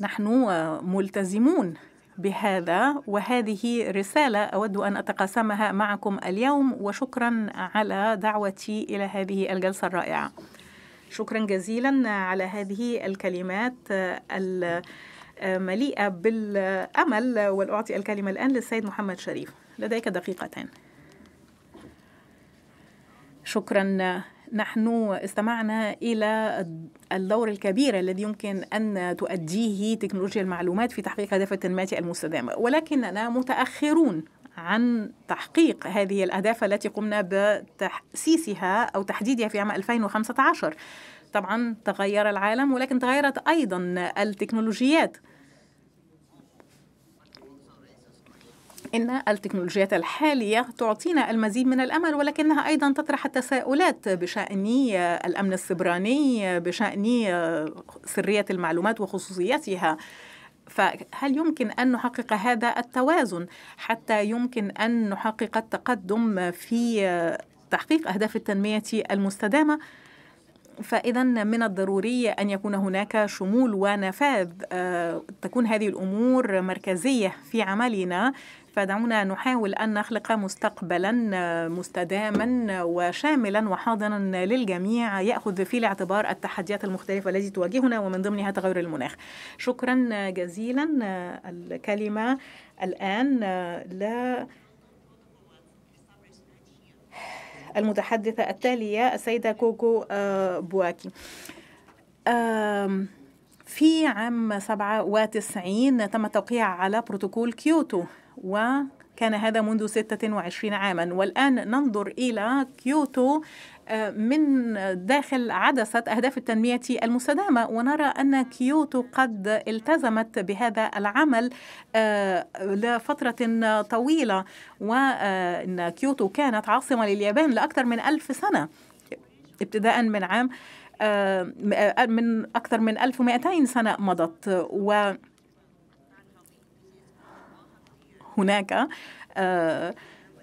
نحن ملتزمون بهذا وهذه رسالة أود أن أتقاسمها معكم اليوم وشكرا على دعوتي إلى هذه الجلسة الرائعة. شكرا جزيلا على هذه الكلمات المليئة بالأمل والأعطي الكلمة الآن للسيد محمد شريف. لديك دقيقتان. شكرا. نحن استمعنا إلى الدور الكبير الذي يمكن أن تؤديه تكنولوجيا المعلومات في تحقيق هدف التنمية المستدامة. ولكننا متأخرون عن تحقيق هذه الأهداف التي قمنا بتحسيسها أو تحديدها في عام 2015 طبعا تغير العالم ولكن تغيرت أيضا التكنولوجيات. إن التكنولوجيات الحالية تعطينا المزيد من الأمل ولكنها أيضا تطرح التساؤلات بشأن الأمن السبراني بشأن سرية المعلومات وخصوصيتها فهل يمكن أن نحقق هذا التوازن حتى يمكن أن نحقق التقدم في تحقيق أهداف التنمية المستدامة؟ فإذا من الضروري أن يكون هناك شمول ونفاذ تكون هذه الأمور مركزية في عملنا. فدعونا نحاول أن نخلق مستقبلا مستداما وشاملا وحاضنا للجميع يأخذ في الاعتبار التحديات المختلفة التي تواجهنا ومن ضمنها تغير المناخ. شكرا جزيلا الكلمة الآن للمتحدثة التالية السيدة كوكو بواكي. في عام 97 تم التوقيع على بروتوكول كيوتو وكان هذا منذ 26 عاما. والآن ننظر إلى كيوتو من داخل عدسة أهداف التنمية المستدامة ونرى أن كيوتو قد التزمت بهذا العمل لفترة طويلة وأن كيوتو كانت عاصمة لليابان لأكثر من ألف سنة ابتداء من عام من أكثر من 1200 سنة مضت. و هناك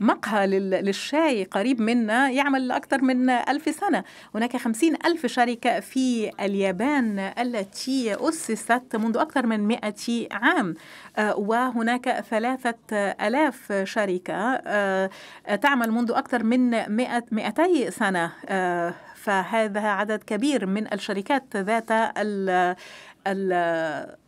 مقهى للشاي قريب منا يعمل لأكثر من ألف سنة. هناك خمسين ألف شركة في اليابان التي أسست منذ أكثر من مئة عام. وهناك ثلاثة ألاف شركة تعمل منذ أكثر من مئتي سنة. فهذا عدد كبير من الشركات ذات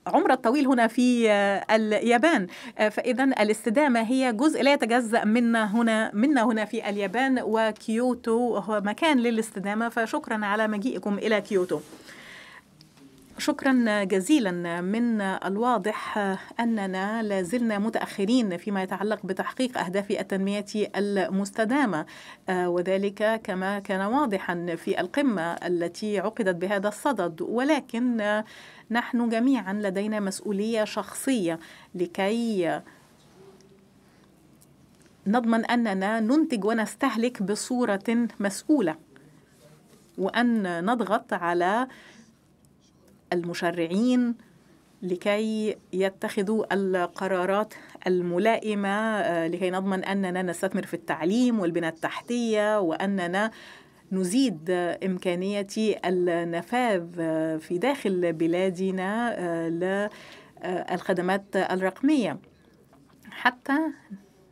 العمر الطويل هنا في اليابان. فإذا الاستدامة هي جزء لا يتجزأ منا هنا منا هنا في اليابان وكيوتو هو مكان للاستدامة. فشكرا على مجيئكم إلى كيوتو. شكرا جزيلا من الواضح أننا لازلنا متأخرين فيما يتعلق بتحقيق أهداف التنمية المستدامة وذلك كما كان واضحا في القمة التي عقدت بهذا الصدد. ولكن نحن جميعا لدينا مسؤولية شخصية لكي نضمن أننا ننتج ونستهلك بصورة مسؤولة وأن نضغط على المشرعين لكي يتخذوا القرارات الملائمة لكي نضمن أننا نستثمر في التعليم والبنى التحتية وأننا نزيد إمكانية النفاذ في داخل بلادنا للخدمات الرقمية. حتى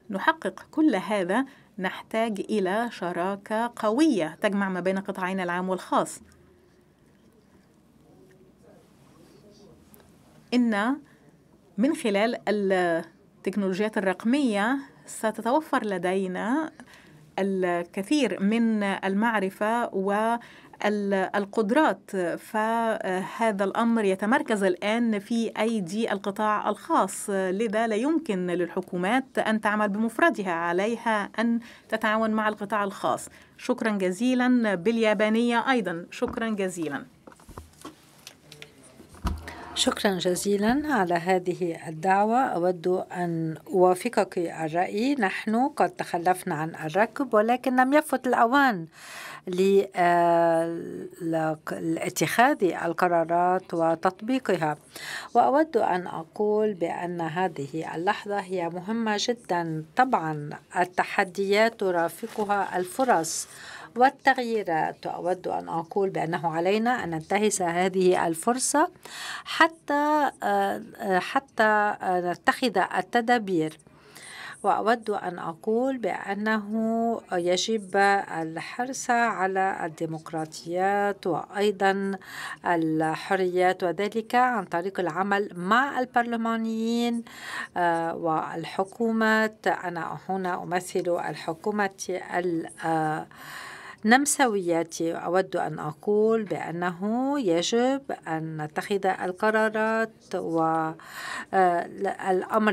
نحقق كل هذا نحتاج إلى شراكة قوية تجمع ما بين قطاعين العام والخاص. إن من خلال التكنولوجيات الرقمية ستتوفر لدينا الكثير من المعرفة والقدرات. فهذا الأمر يتمركز الآن في أيدي القطاع الخاص لذا لا يمكن للحكومات أن تعمل بمفردها عليها أن تتعاون مع القطاع الخاص. شكرا جزيلا. باليابانية أيضا. شكرا جزيلا. شكرا جزيلا على هذه الدعوة. أود أن أوافقك الرأي. نحن قد تخلفنا عن الركب ولكن لم يفت الأوان لاتخاذ القرارات وتطبيقها. وأود أن أقول بأن هذه اللحظة هي مهمة جدا. طبعا التحديات ترافقها الفرص. والتغييرات وأود أن أقول بأنه علينا أن ننتهز هذه الفرصة حتى حتى نتخذ التدابير. وأود أن أقول بأنه يجب الحرص على الديمقراطيات وأيضا الحريات وذلك عن طريق العمل مع البرلمانيين آه، والحكومات. أنا هنا أمثل الحكومة نمساويات أود أن أقول بأنه يجب أن نتخذ القرارات والأمر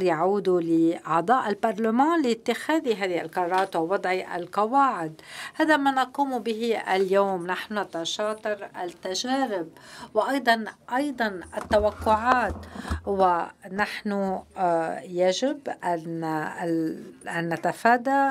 يعود لأعضاء البرلمان لاتخاذ هذه القرارات ووضع القواعد. هذا ما نقوم به اليوم. نحن نتشاطر التجارب وأيضا أيضا التوقعات. ونحن آه، يجب أن أن نتفادى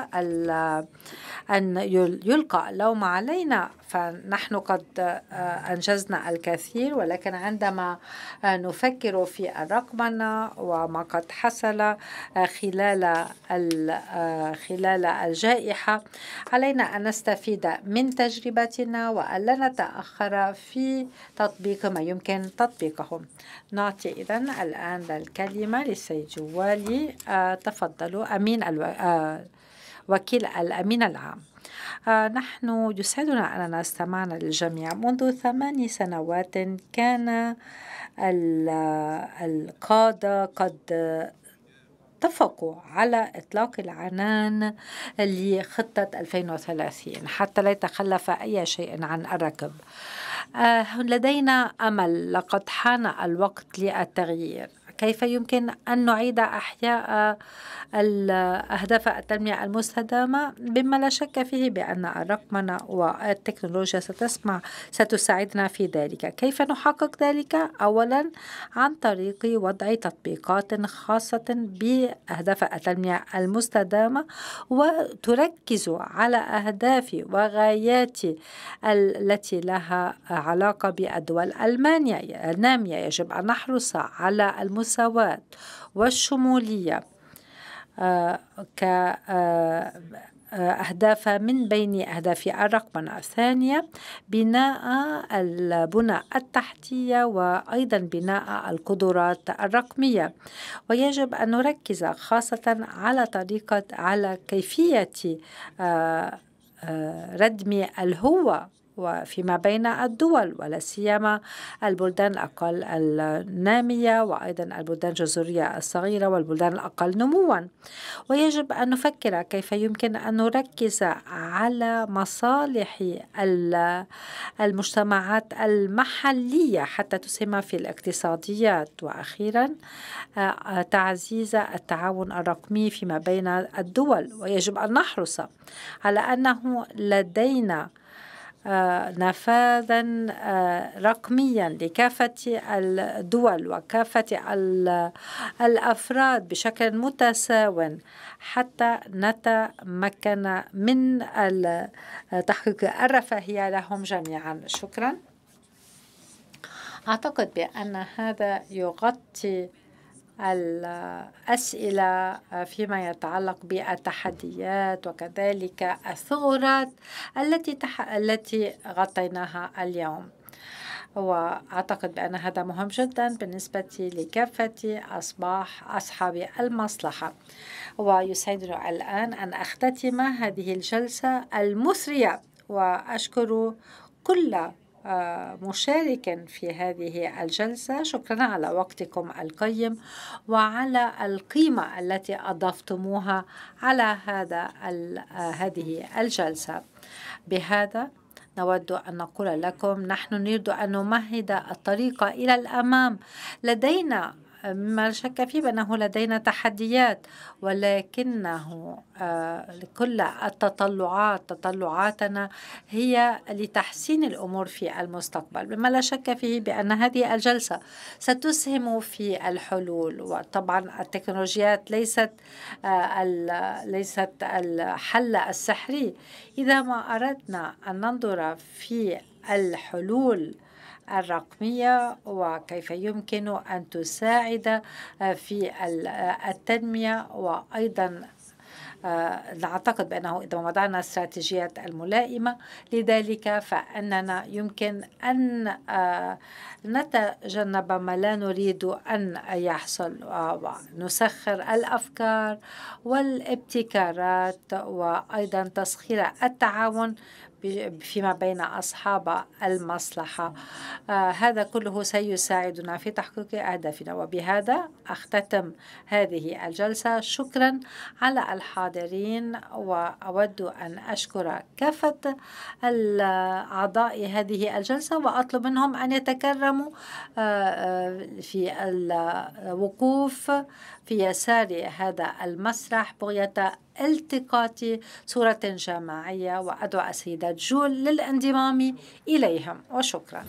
أن يلقى اللوم علينا. فنحن قد آه، أنجزنا الكثير ولكن عندما آه، نفكر في الرقمنة وما قد حصل آه، خلال خلال الجائحة علينا أن نستفيد من تجربتنا وألا نتأخر في تطبيق ما يمكن تطبيقه. نعطي إذا الآن الكلمة للسيد جوالي. تفضلوا أمين ألو... وكيل الأمين العام. نحن يسعدنا أننا استمعنا للجميع منذ ثماني سنوات. كان القادة قد اتفقوا على إطلاق العنان لخطة 2030 حتى لا يتخلف أي شيء عن الركب. آه، لدينا أمل لقد حان الوقت للتغيير. كيف يمكن أن نعيد أحياء الأهداف التنمية المستدامة بما لا شك فيه بأن الرقمنة والتكنولوجيا ستسمع ستساعدنا في ذلك. كيف نحقق ذلك؟ أولا عن طريق وضع تطبيقات خاصة بأهداف التنمية المستدامة وتركز على أهداف وغايات التي لها علاقة بالدول النامية يجب أن نحرص على المساواة والشمولية. كأهداف من بين أهداف الرقمنة الثانية بناء البنى التحتية وأيضا بناء القدرات الرقمية. ويجب أن نركز خاصة على طريقة على كيفية ردم الهوة وفيما بين الدول ولا سيما البلدان الأقل النامية وأيضا البلدان الجزرية الصغيرة والبلدان الأقل نموا. ويجب أن نفكر كيف يمكن أن نركز على مصالح المجتمعات المحلية حتى تسهم في الاقتصاديات. وأخيرا تعزيز التعاون الرقمي فيما بين الدول. ويجب أن نحرص على أنه لدينا نفاذا آه، رقميا لكافة الدول وكافة الأفراد بشكل متساو حتى نتمكن من تحقيق الرفاهية لهم جميعا. شكرا. أعتقد بأن هذا يغطي الأسئلة فيما يتعلق بالتحديات وكذلك الثغرات التي تح... التي غطيناها اليوم. وأعتقد بأن هذا مهم جدا بالنسبة لكافة أصباح أصحاب المصلحة. ويسعدني الآن أن أختتم هذه الجلسة المثرية وأشكر كل مشاركا في هذه الجلسة. شكرا على وقتكم القيم وعلى القيمة التي أضفتموها على هذا هذه الجلسة. بهذا نود أن نقول لكم نحن نريد أن نمهد الطريق إلى الأمام. لدينا ما شك فيه بأنه لدينا تحديات ولكنه آه، كل التطلعات تطلعاتنا هي لتحسين الأمور في المستقبل. بما لا شك فيه بأن هذه الجلسة ستسهم في الحلول وطبعا التكنولوجيات ليست آه، ليست الحل السحري. إذا ما أردنا أن ننظر في الحلول الرقمية وكيف يمكن أن تساعد في التنمية. وأيضا نعتقد بأنه إذا وضعنا استراتيجيات الملائمة لذلك فإننا يمكن أن نتجنب ما لا نريد أن يحصل. نسخر الأفكار والابتكارات وأيضا تسخير التعاون فيما بين أصحاب المصلحة. آه هذا كله سيساعدنا في تحقيق أهدافنا. وبهذا أختتم هذه الجلسة. شكرا على الحاضرين وأود أن أشكر كافة أعضاء هذه الجلسة وأطلب منهم أن يتكرموا آه في الوقوف في يسار هذا المسرح بغية التقاط صورة جماعية وأدعو السيدة جول للانضمام إليهم وشكرا.